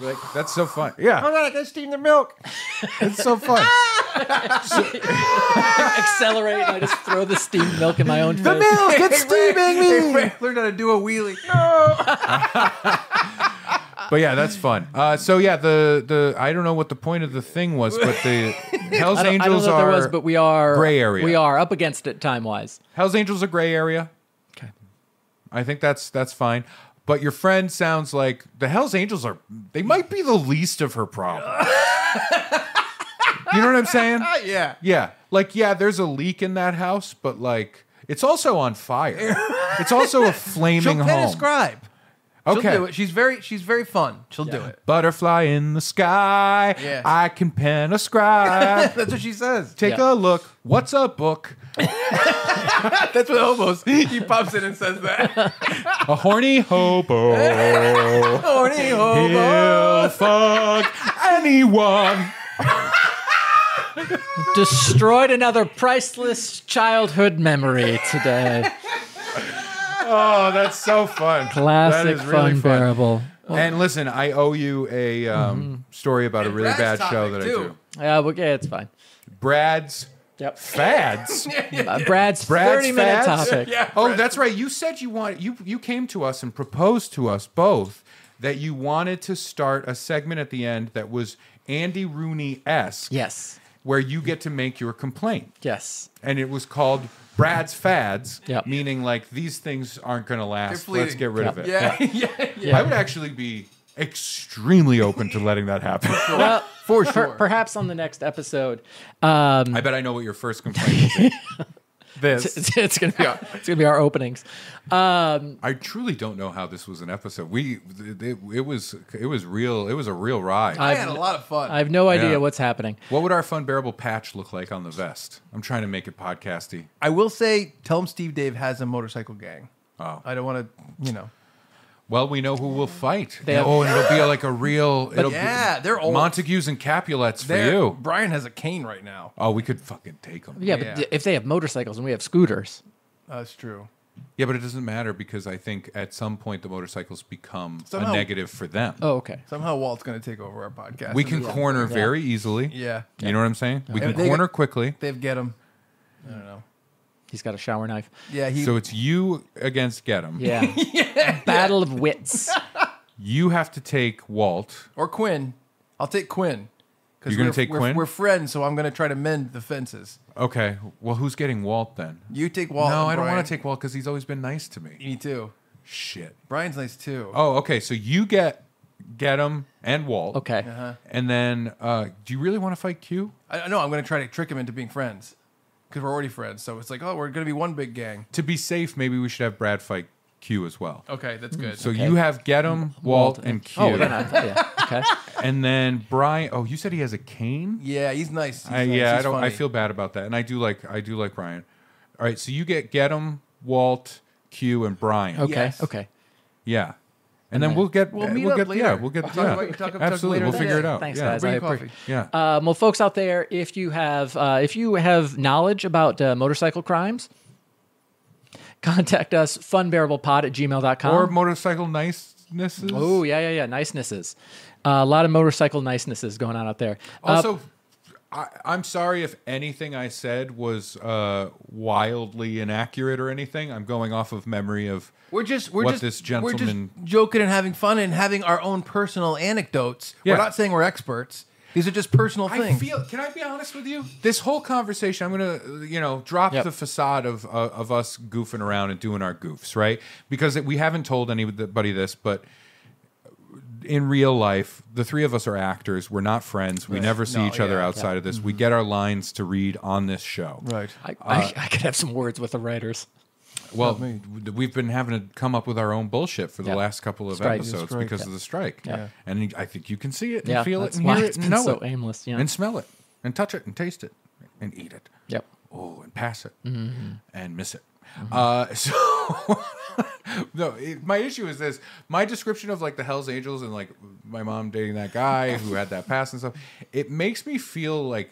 Like, that's so fun. Yeah. Hold on, I gotta steam the milk. It's so fun. Accelerate. And I just throw the steamed milk in my own face. The milk, it's steaming me. Learned how to do a wheelie. But yeah, that's fun. Uh, so yeah, the the I don't know what the point of the thing was, but the Hell's I don't, I don't know Angels what are there was, but we are gray area. We are up against it time wise. Hell's Angels are gray area. Okay. I think that's that's fine. But your friend sounds like the Hell's Angels are they might be the least of her problems. you know what I'm saying? Yeah. Yeah. Like yeah, there's a leak in that house, but like it's also on fire. It's also a flaming She'll home. describe. She'll Okay. do it. She's very she's very fun. She'll do it. Butterfly in the sky. Yeah. I can pen a scribe. That's what she says. Take Yeah. a look. What's a book? That's what hobos. He pops in and says that. A horny hobo. Horny hobo. He'll fuck anyone. Destroyed another priceless childhood memory today. Oh, that's so fun. Classic That is really Funbearable. And listen, I owe you a um, story about a really Brad's bad show that topic, I too. do. Yeah, well, yeah, it's fine. Brad's Yep. fads. Uh, Brad's, Brad's 30 minute fads? topic. Yeah. Oh, that's right. You said you want you you came to us and proposed to us both that you wanted to start a segment at the end that was Andy Rooney esque. Yes. Where you get to make your complaint. Yes. And it was called Brad's Fads, Yep. meaning like these things aren't going to last. Let's get rid of it. Yeah. Yeah. yeah. I would actually be extremely open to letting that happen. Well, For per- sure. perhaps on the next episode, um, I bet I know what your first complaint will be. this. it's, it's gonna be our, it's gonna be our openings. Um, I truly don't know how this was an episode. We it, it was it was real. It was a real ride. I had a lot of fun. I have no idea Yeah. what's happening. what would our Funbearable patch look like on the vest? I'm trying to make it podcasty. I will say, Tell 'Em Steve-Dave has a motorcycle gang. Oh. I don't want to, you know. Well, we know who will fight. They have- oh, and it'll be like a real. It'll yeah, be, they're old. Montagues and Capulets for They're- you. Brian has a cane right now. Oh, we could fucking take them. Yeah, Yeah. but if they have motorcycles and we have scooters, That's true. Yeah, but it doesn't matter because I think at some point the motorcycles become Somehow- a negative for them. oh, okay. Somehow Walt's going to take over our podcast. we can corner very easily. Yeah. You know what I'm saying? We can they corner got- quickly. They've get them. I don't know. He's got a shower knife. Yeah, he. So it's you against Get 'em. Yeah. Battle of wits. You have to take Walt. or Quinn. I'll take Quinn. 'Cause You're gonna we're- take we're, Quinn? We're friends, so I'm going to try to mend the fences. Okay. Well, who's getting Walt then? You take Walt. no, and I don't Brian. want to take Walt because he's always been nice to me. Me too. Shit. Brian's nice too. Oh, okay. So you get get him and Walt. Okay. Uh-huh. And then, uh, do you really want to fight Q? I know. I'm going to try to trick him into being friends because we're already friends. So it's like, oh, we're going to be one big gang. To be safe, maybe we should have Brad fight Q as well. Okay, that's good. So Okay. you have get him, Walt, and Q, Oh, then I, yeah. Okay. and then Brian. Oh, you said he has a cane. yeah, he's nice. He's I, nice. yeah, I He's don't. I funny. feel bad about that, and I do like. I do like Brian. All right, so you get get him, Walt, Q, and Brian. Okay. Yes. Okay. Yeah, and then we'll get. We'll meet we'll up get, later. Yeah, we'll get. Talk yeah, about- talk- talk absolutely. later We'll in the figure it out. Thanks, yeah. guys. I appreciate. Yeah. Um, well, folks out there, if you have uh, if you have knowledge about uh, motorcycle crimes, contact us funbearablepod at gmail.com. or motorcycle nicenesses. oh, yeah, yeah, yeah. Nicenesses. Uh, a lot of motorcycle nicenesses going on out there. Uh, Also, I, I'm sorry if anything I said was uh, wildly inaccurate or anything. I'm going off of memory of. We're just we're what just this we're just joking and having fun and having our own personal anecdotes. Yeah. We're not saying we're experts. These are just personal I things. feel. Can I be honest with you? This whole conversation, I'm gonna, you know, drop Yep. the facade of uh, of us goofing around and doing our goofs, right? Because we haven't told anybody this, but in real life, the three of us are actors. We're not friends. We never see No, each other yeah, outside of this. We get our lines to read on this show. right. I, uh, I, I could have some words with the writers. Well, we've been having to come up with our own bullshit for the Yeah. last couple of Strike. episodes Strike. because of the strike. Yeah. And I think you can see it and Yeah, feel it and hear it and know so it aimless. Yeah. and smell it and touch it and taste it and eat it. Yep. Oh, and pass it Mm-hmm. and miss it. Uh, so no, it, my issue is this: my description of like the Hell's Angels and like my mom dating that guy who had that past and stuff. It makes me feel like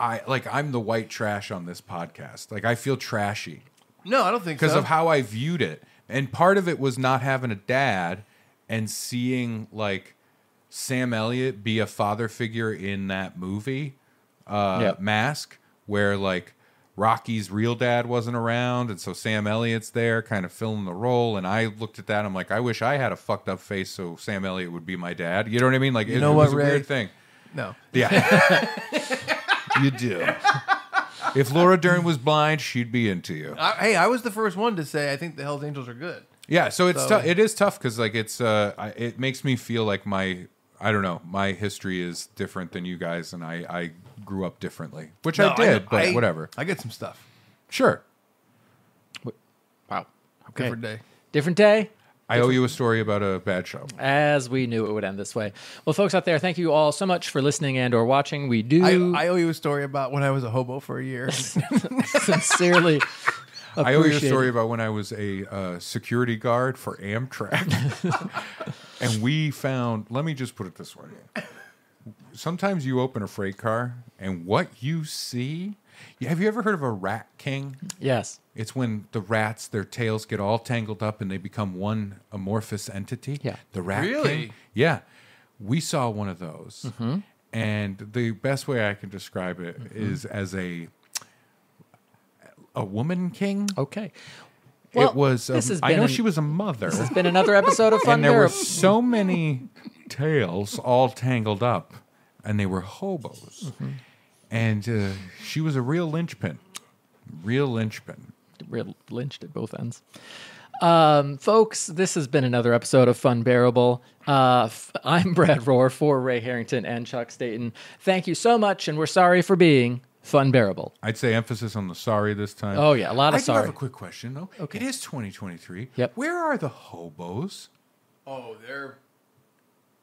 I like I'm the white trash on this podcast. Like I feel trashy No, I don't think so. because so. of how I viewed it. And part of it was not having a dad and seeing like Sam Elliott be a father figure in that movie, uh, Yep. Mask, where like Rocky's real dad wasn't around, and so Sam Elliott's there, kind of filling the role. And I looked at that, I'm like, I wish I had a fucked up face so Sam Elliott would be my dad. You know what I mean? Like, it, know it what, was a Ray? weird thing. no. Yeah, you do. If Laura Dern was blind, she'd be into you. I, hey, I was the first one to say I think the Hell's Angels are good. Yeah, so it's So- it is tough because like it's uh I, it makes me feel like my I don't know my history is different than you guys and I I grew up differently, which No, I did, know- but I- whatever. I get some stuff. Sure, Wow. Okay. Different day. Different day. I owe you a story about a bad show. As we knew it would end this way. Well, folks out there, thank you all so much for listening and or watching. We do I, I owe you a story about when I was a hobo for a year. sincerely I owe you a story about when I was a uh, security guard for Amtrak, and we found. Let me just put it this way: sometimes you open a freight car, and what you see. Have you ever heard of a rat king? Yes. It's when the rats, their tails get all tangled up and they become one amorphous entity. Yeah. The rat Really? king. Yeah. We saw one of those. Mm-hmm. And the best way I can describe it is as a a woman king. Okay. Well, it was. this um, has I been know an- she was a mother, It's been another episode of Fun and there were so many tails all tangled up, and they were hobos. Mm-hmm. And uh, she was a real linchpin, real linchpin. Real lynched at both ends. Um, folks, this has been another episode of Funbearable. Uh, f- I'm Brad Rohr for Ray Harrington and Chuck Staten. Thank you so much, and we're sorry for being Funbearable. I'd say emphasis on the sorry this time. Oh, yeah, a lot of sorry. I have a quick question though. Okay. It is 2023. Yep. Where are the hobos? oh, they're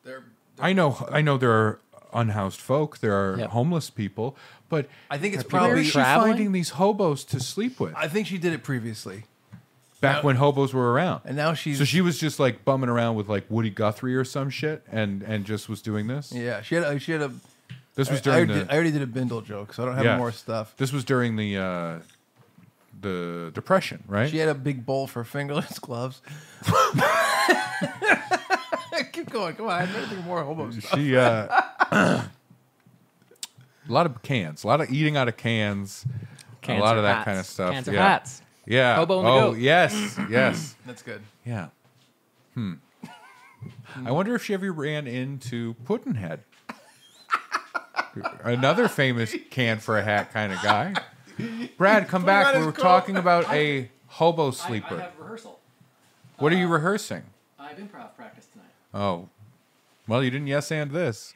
they're. I know. I know there are unhoused folk. There are Yep. homeless people. But I think it's probably is she Traveling? finding these hobos to sleep with? I think she did it previously, Back when hobos were around. and now she's. so she was just like bumming around with like Woody Guthrie or some shit, and and just was doing this. yeah, she had a, she had a. This was I, during already the. did, I already did a Bindle joke, so I don't have Yeah. more stuff. this was during the uh, the depression, right? She had a big bowl for fingerless gloves. Keep going. Come on. I better think more hobo stuff. she uh, a lot of cans, a lot of eating out of cans, Cans a lot of that hats. kind of stuff. Cans or yeah. hats. Yeah. Hobo and the oh goat. yes, yes. That's good. Yeah. Hmm. I wonder if she ever ran into Puddinhead. Another famous can for a hat kind of guy. Brad, come back. We his were coat. talking about a hobo sleeper. I have rehearsal. What are you rehearsing? I have improv practice tonight. Oh. Well, you didn't yes and this.